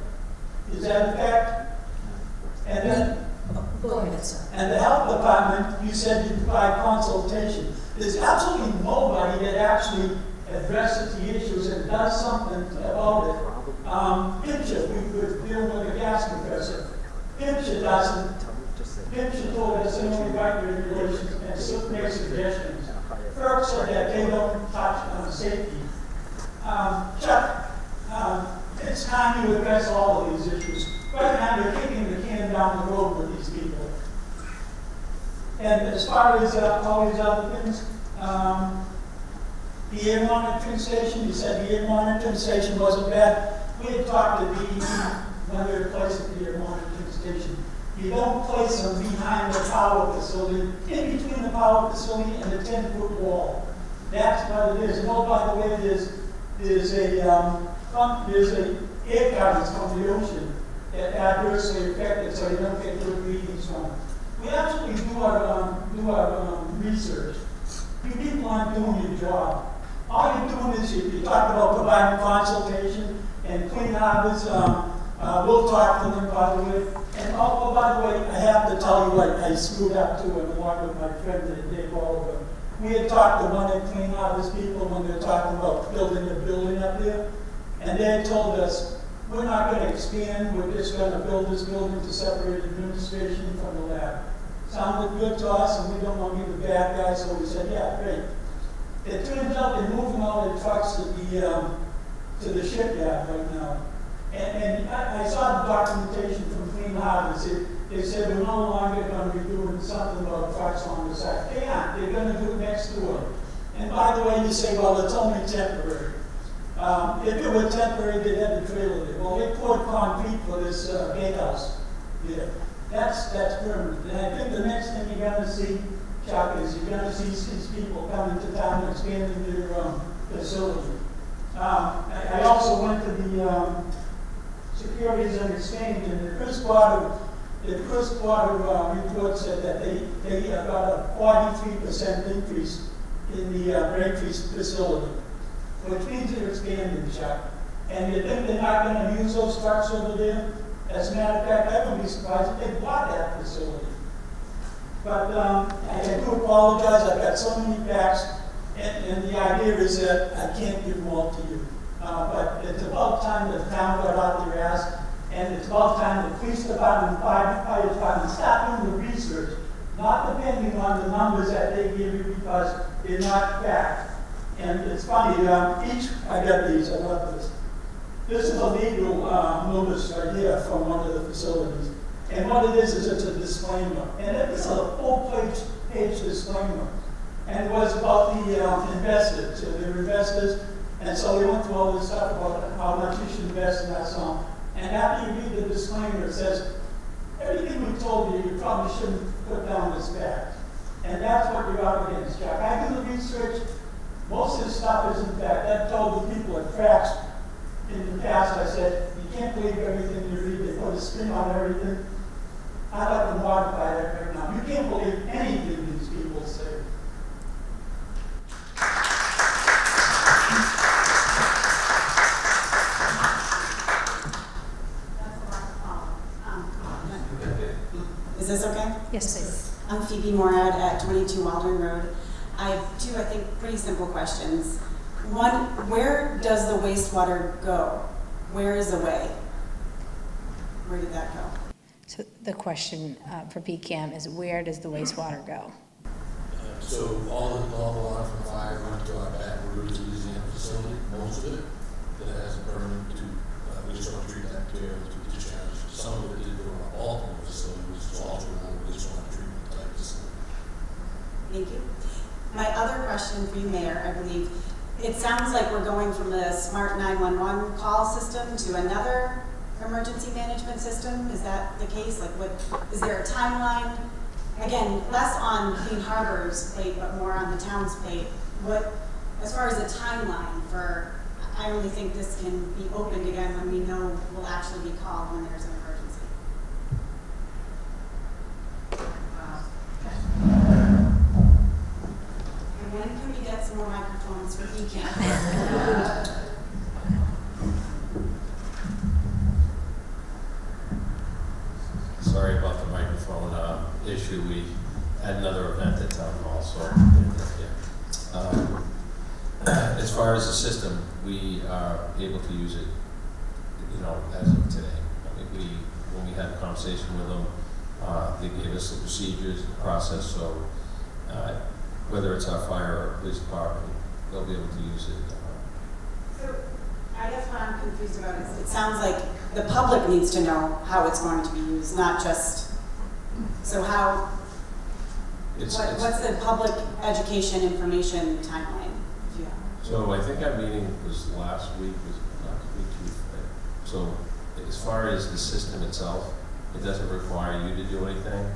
Is that a fact? And then, Go ahead, sir. and the health department, you said you provide consultation. There's absolutely nobody that actually addresses the issues and does something about it. Um, Pinchot, we were dealing with a gas compressor. Pinchot doesn't, Told us they only write regulations and still make suggestions. FERC said that they don't touch on safety. Um, Chuck, um, it's time you address all of these issues. Right now, you're kicking the can down the road with these people. And as far as uh, all these other things, um, the air monitoring station, you said the air monitoring station wasn't bad. We had talked to DEP when we were placing the air monitoring station. You don't place them behind the power facility, in between the power facility and the ten-foot wall. That's what it is. And oh, by the way, there's, there's a, um, front- there's a air currents from the ocean that adversely affect it, so you don't get good readings from it. We actually do our, um, do our, um, research. You people aren't doing your job. all you're doing is you, you talk about providing consultation and Clean Harbors, um, uh, we'll talk to them, by the way. And oh, oh, by the way, I have to tell you, like, I screwed up too, and along with my friend uh, Dave Oliver. We had talked to one of Clean Harbors people when they were talking about building a building up there. And they told us, we're not gonna expand, we're just gonna build this building to separate administration from the lab. Sounded good to us, and we don't want to be the bad guys, so we said, yeah, great. It turns out they're moving all the trucks to the, um, to the shipyard right now. And, and I, I saw the documentation from Clean Harbors, it, they said we're no longer gonna be doing something about trucks on the side. They aren't, they're gonna do it next door. And by the way, you say, well, it's only temporary. Um, if it were temporary, they'd have the trailer there. Well, they poured concrete for this, uh, gatehouse there. That's, that's permanent. And I think the next thing you're gonna see, Chuck, is you're gonna see these people coming to town and expanding their, um, facility. Um, I, I also went to the, um, Securities and Exchange, and the first quarter, the first quarter, uh, report said that they, they got a forty-three percent increase in the, uh, Braintree facility. Which means they're expanding, Chuck. And you think they're not gonna use those trucks over there? As a matter of fact, I wouldn't be surprised if they bought that facility. But um, I do apologize, I've got so many facts, and, and the idea is that I can't give them all to you. Uh, but it's about time the town got out their ass, and it's about time the police department, fire, department, start doing the research, not depending on the numbers that they give you because they're not fact. And it's funny, um, each, I got these, I love this. This is a legal uh, notice right here from one of the facilities. And what it is, is it's a disclaimer. And it's a full-page page disclaimer. And it was about the um, investors, so they're investors. And so we went through all this stuff about how much you should invest in that song. And after you read the disclaimer, it says, everything we told you, you probably shouldn't put down as fact. And that's what you're up against, Jack. I do the research. Most of the stuff is in fact. I've told the people at facts in the past, I said, you can't believe everything you read. They put a spin on everything. I'd like to modify that right now. You can't believe anything these people say. Is this okay? Yes, please. I'm Phoebe Morad at 22 Waldron Road. I have two, I think, pretty simple questions. One, where does the wastewater go? Where is the way? Where did that go? So the question uh, for BCAM is where does the wastewater go? So all the, all the water from the fire went to our Baton Rouge, Louisiana facility, most of it, that has a permit to, uh, wastewater treatment to, to discharge. Some of it did go to our Baltimore facility, which is also a wastewater treatment type facility. Thank you. My other question for you, Mayor, I believe, it sounds like we're going from the smart 911 call system to another emergency management system. Is that the case? Like, what, is there a timeline? Again, less on Clean Harbor's plate, but more on the town's plate. What, as far as a timeline for, I only think this can be opened again when we know we'll actually be called when there's an emergency. And when can we get more microphones for? Sorry about the microphone uh, issue. We had another event at town hall, so. yeah. Um, As far as the system, we are able to use it, you know, as of today. I we, when we had a conversation with them, uh, they gave us the procedures, the process, so uh, whether it's our fire or police department, they'll be able to use it. So, I guess what I'm confused about is, it sounds like the public needs to know how it's going to be used, not just, so how, It's- what, it's- what's the public education information timeline? have? So I think our meeting was last week, was last week, Tuesday. So as far as the system itself, it doesn't require you to do anything.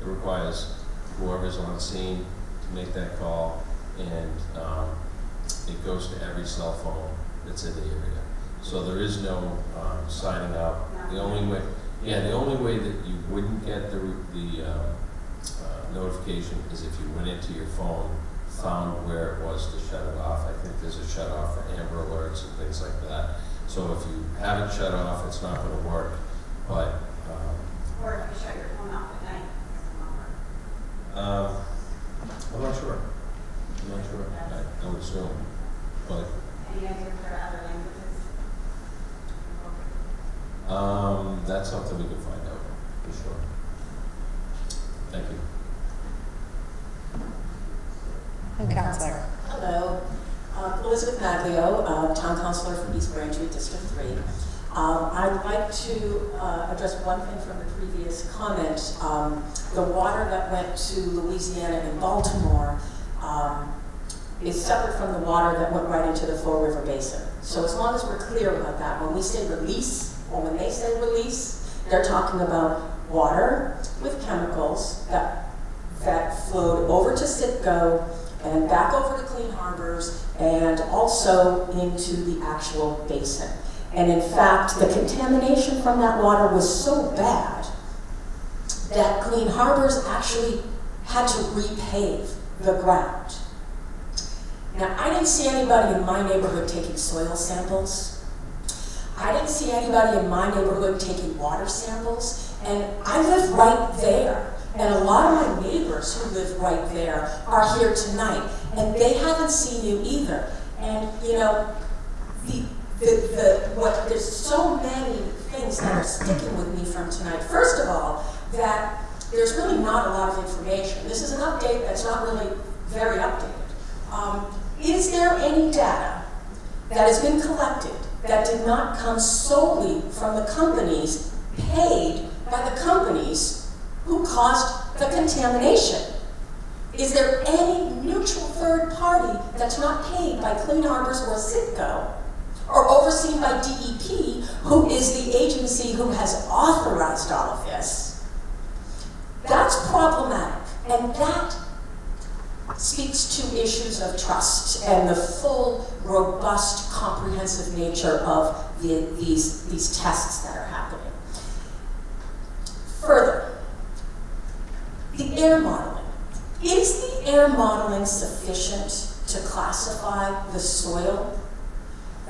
It requires whoever's on scene make that call, and um, it goes to every cell phone that's in the area. So there is no um, signing up. The only way, yeah, the only way that you wouldn't get the, the um, uh, notification is if you went into your phone found where it was to shut it off. I think there's a shut off for Amber Alerts and things like that. So if you haven't shut off, it's not gonna work, but, um, Or if you shut your phone off at night. um, I'm not sure. I'm not sure. I, I would assume, but, Any idea for other languages? um, that's something we can find out, for sure. Thank you. And Counselor. Hello, Um, Elizabeth Maglio, uh, Town Councilor for East Braintree, District 3. Um, I'd like to uh, address one thing from the previous comment. Um, The water that went to Louisiana and Baltimore um, is separate from the water that went right into the Fore River Basin. So as long as we're clear about that, when we say release, or when they say release, they're talking about water with chemicals that that flowed over to Citgo and back over to Clean Harbors and also into the actual basin. And in fact, the contamination from that water was so bad that Clean Harbors actually had to repave the ground. Now, I didn't see anybody in my neighborhood taking soil samples. I didn't see anybody in my neighborhood taking water samples, and I live right there. And a lot of my neighbors who live right there are here tonight, and they haven't seen you either. And, you know, the, the, the, what, there's so many things that are sticking with me from tonight. First of all, that there's really not a lot of information. This is an update that's not really very updated. Um, is there any data that has been collected that did not come solely from the companies paid by the companies who caused the contamination? Is there any neutral third party that's not paid by Clean Harbors or Citgo or overseen by DEP, who is the agency who has authorized all of this? That's problematic, and that speaks to issues of trust and the full, robust, comprehensive nature of the, these, these tests that are happening. Further, the air modeling. Is the air modeling sufficient to classify the soil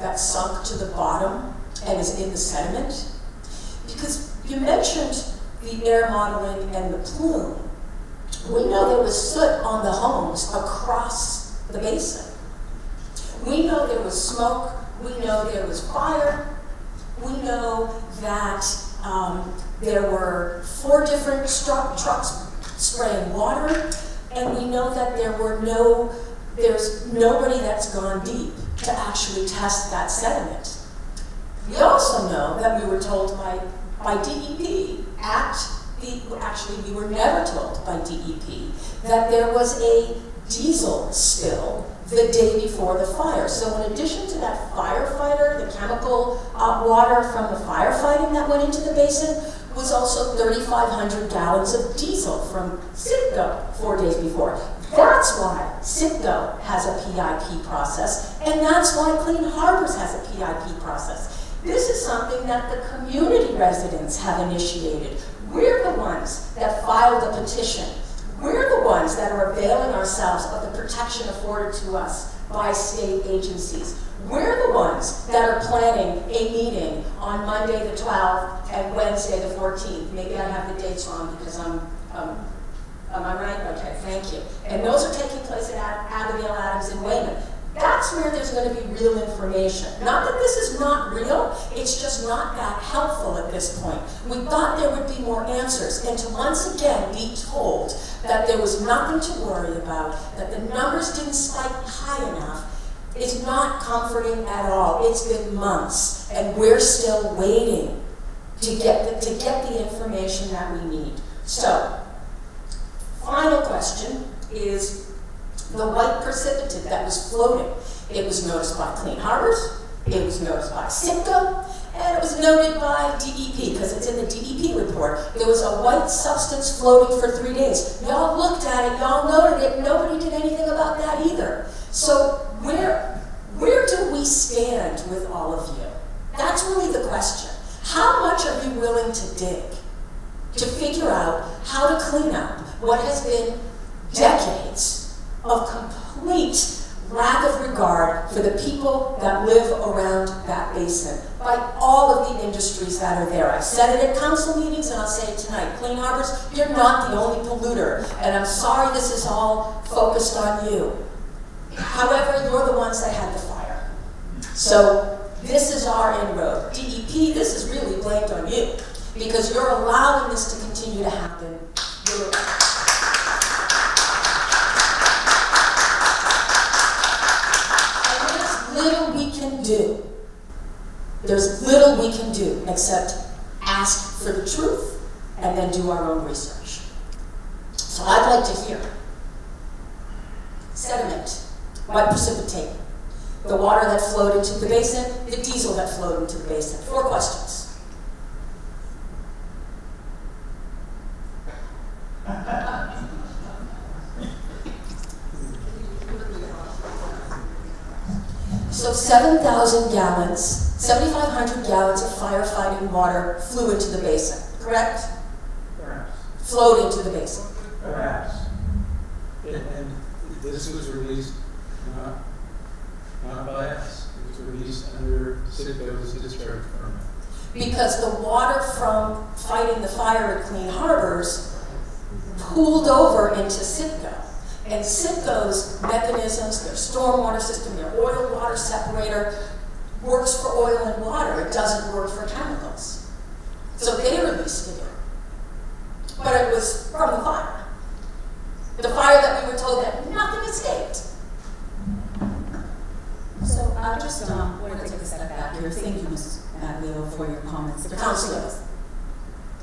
that sunk to the bottom and is in the sediment? Because you mentioned the air modeling and the plume. We know there was soot on the homes across the basin. We know there was smoke. We know there was fire. We know that um, there were four different trucks spraying water, and we know that there were no, there's nobody that's gone deep to actually test that sediment. We also know that we were told by, by DEP at the, actually, we were never told by DEP that there was a diesel spill the day before the fire. So in addition to that firefighter, the chemical uh, water from the firefighting that went into the basin was also 3,500 gallons of diesel from Citgo four days before. That's why Citgo has a PIP process, and that's why Clean Harbors has a PIP process. This is something that the community residents have initiated. We're the ones that filed the petition. We're the ones that are availing ourselves of the protection afforded to us by state agencies. We're the ones that are planning a meeting on Monday the 12th and Wednesday the 14th. Maybe I have the dates wrong because I'm, um, am I right? Okay, thank you. And those are taking place at Abigail Adams in Weymouth. That's where there's going to be real information. Not that this is not real, it's just not that helpful at this point. We thought there would be more answers, and to once again be told that there was nothing to worry about, that the numbers didn't spike high enough, is not comforting at all. It's been months, and we're still waiting to get the, to get the information that we need. So, final question is the white precipitate that was floating. It was noticed by Clean Harbors, it was noticed by Citgo, and it was noted by DEP, because it's in the DEP report. There was a white substance floating for three days. Y'all looked at it, y'all noted it, nobody did anything about that either. So where, where do we stand with all of you? That's really the question. How much are you willing to dig to figure out how to clean up what has been decades of complete lack of regard for the people that live around that basin by all of the industries that are there. I've said it at council meetings and I'll say it tonight. Clean Harbors, you're not the only polluter, and I'm sorry this is all focused on you. However, you're the ones that had the fire. So this is our inroad. DEP, this is really blamed on you because you're allowing this to continue to happen. You're And there's little we can do. There's little we can do except ask for the truth and then do our own research. So I'd like to hear sediment, what precipitate, the water that flowed into the basin, the diesel that flowed into the basin. Four questions. So 7,000 gallons, 7,500 gallons of firefighting water flew into the basin, correct? Perhaps. Flowed into the basin. Perhaps. And, and this was released not, not by us. It was released under Citgo's discharge permit. Because the water from fighting the fire at Clean Harbors pooled over into Citgo. And Citgo's mechanisms, their stormwater system, their oil water separator, works for oil and water. It doesn't work for chemicals. So they released it in. But it was from the fire. The fire that we were told that nothing escaped. So I just um, want to take a step back here. Thank you, Mrs. Maglio, for your comments. Councilor.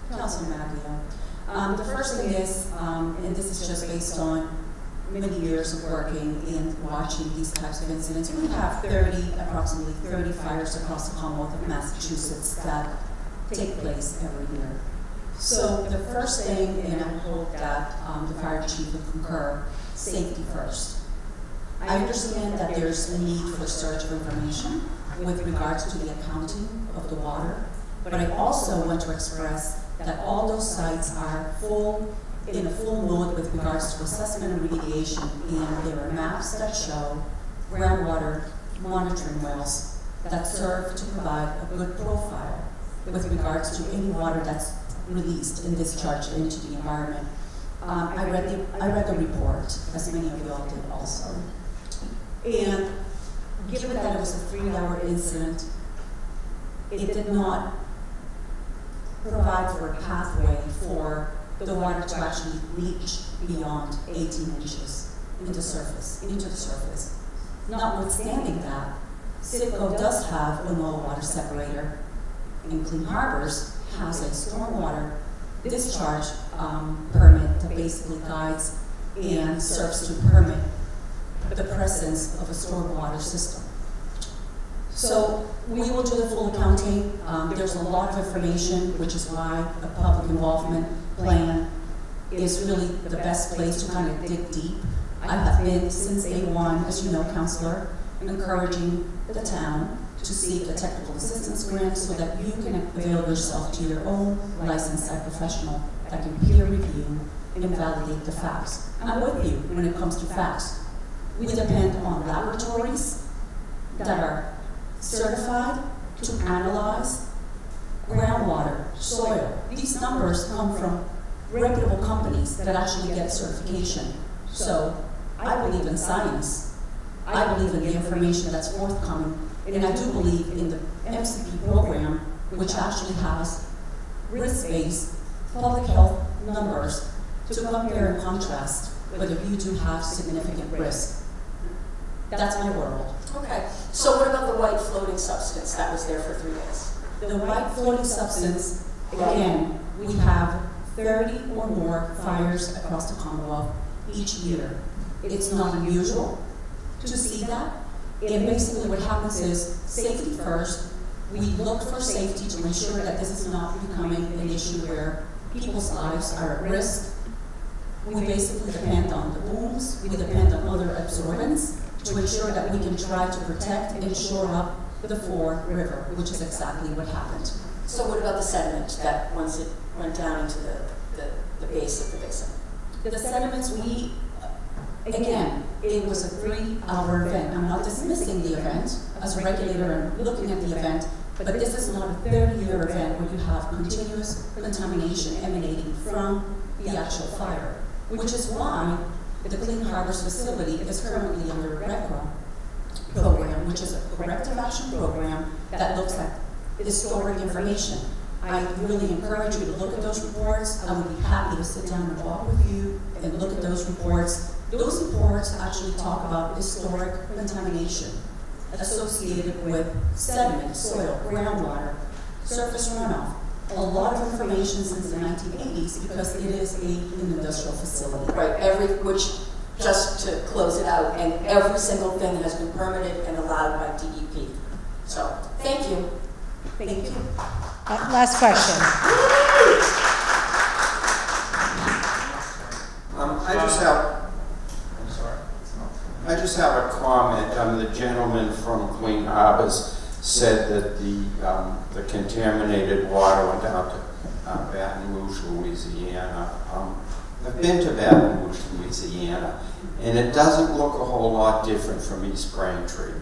Councilor Maglio. Um, the first thing is, um, and this is just based on many years of working and watching these types of incidents, we have 30, approximately 30 fires across the Commonwealth of Massachusetts that take place every year. So the first thing, and I hope that um, the fire chief would concur, safety first. I understand that there's a need for search of information with regards to the accounting of the water, but I also want to express that all those sites are full, in a full mode with regards to assessment and remediation, and there are maps that show groundwater monitoring wells that serve to provide a good profile with regards to any water that's released and discharged into the environment. Um, I read the, I read the report, as many of you all did also. And given that it was a three-hour incident, it did not provide for a pathway for the water to actually reach beyond 18 inches into surface, into the surface. Notwithstanding that, Citgo does have an oil water separator, and Clean Harbors has a stormwater discharge um, permit that basically guides and serves to permit the presence of a stormwater system. So we will do the full accounting. Um, there's a lot of information, which is why a public involvement plan is really the best place to kind of dig deep. I have been since day one, as you know, counselor, encouraging the town to seek a technical assistance grant so that you can avail yourself to your own licensed professional that can peer review and validate the facts. I'm with you when it comes to facts. We depend on laboratories that are certified to analyze groundwater, soil. These numbers come from reputable companies that actually get certification. So I believe in science. I believe in the information that's forthcoming. And I do believe in the MCP program, which actually has risk-based public health numbers to compare and contrast whether you do have significant risk. That's my world. Okay, so what about the white floating substance that was there for three days? The white floating substance, again, we have 30 or more fires across the Commonwealth each year. It's not unusual to see that. And basically what happens is safety first. We look for safety to ensure that this is not becoming an issue where people's lives are at risk. We basically depend on the booms, we depend on other absorbents to ensure that we can try to protect and shore up the Fore River, which is exactly what happened. So what about the sediment that once it went down into the, the, the base of the basin? The sediments, we, Again, it was a three-hour event. I'm not dismissing the event as a regulator and looking at the event, but this is not a 30-year event where you have continuous contamination emanating from the actual fire, which is why the Clean Harbors facility is currently under RCRA program, which is a corrective action program that looks at historic information. I really encourage you to look at those reports. I would be happy to sit down and walk with you and look at those reports. Those reports actually talk about historic contamination associated with sediment, soil, groundwater, surface runoff. A lot of information since the 1980s because it is a, an industrial facility. Right, every, which, just to close it out, and every single thing has been permitted and allowed by DEP. So, thank you. Thank you. Uh, Last question. Um, I just have, I'm sorry. I just have a comment. Um, the gentleman from Clean Harbors said that the, um, the contaminated water went out to uh, Baton Rouge, Louisiana. Um, I've been to Baton Rouge, Louisiana, and it doesn't look a whole lot different from East Braintree.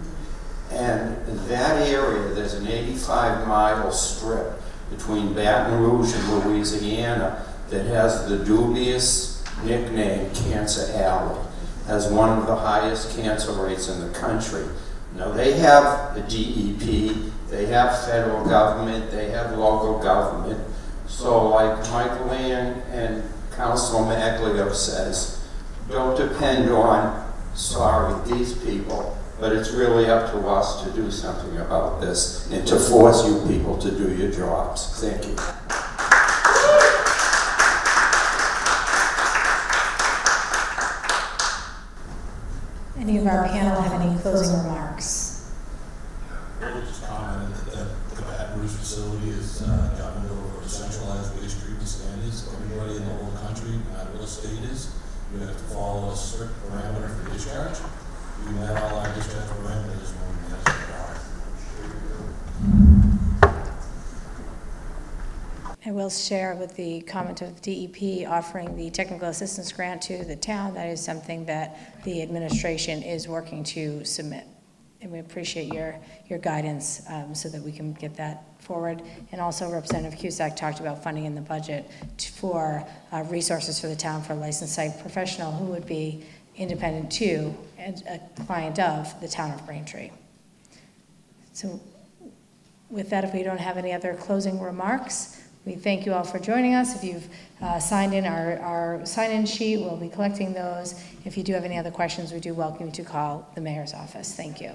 And that area, there's an 85 mile strip between Baton Rouge and Louisiana that has the dubious nickname Cancer Alley, has one of the highest cancer rates in the country. Now, they have the DEP, they have federal government, they have local government. So like Michael Land and Council Maglio says, don't depend on, sorry, these people, but it's really up to us to do something about this and to force you people to do your jobs. Thank you. Any of our panel have any closing remarks? I would just comment that the, the Baton Rouge facility is, uh, gotten over centralized waste treatment standards. Everybody in the whole country, no matter what state it follow a strict parameter for discharge. We met all our discharge parameters when we to I will share with the comment of DEP offering the technical assistance grant to the town. That is something that the administration is working to submit. And we appreciate your, your guidance um, so that we can get that forward. And also Representative Cusack talked about funding in the budget for uh, resources for the town for a licensed site professional who would be independent to and a client of the town of Braintree. So with that, if we don't have any other closing remarks, we thank you all for joining us. If you've uh, signed in our, our sign-in sheet, we'll be collecting those. If you do have any other questions, we do welcome you to call the mayor's office. Thank you.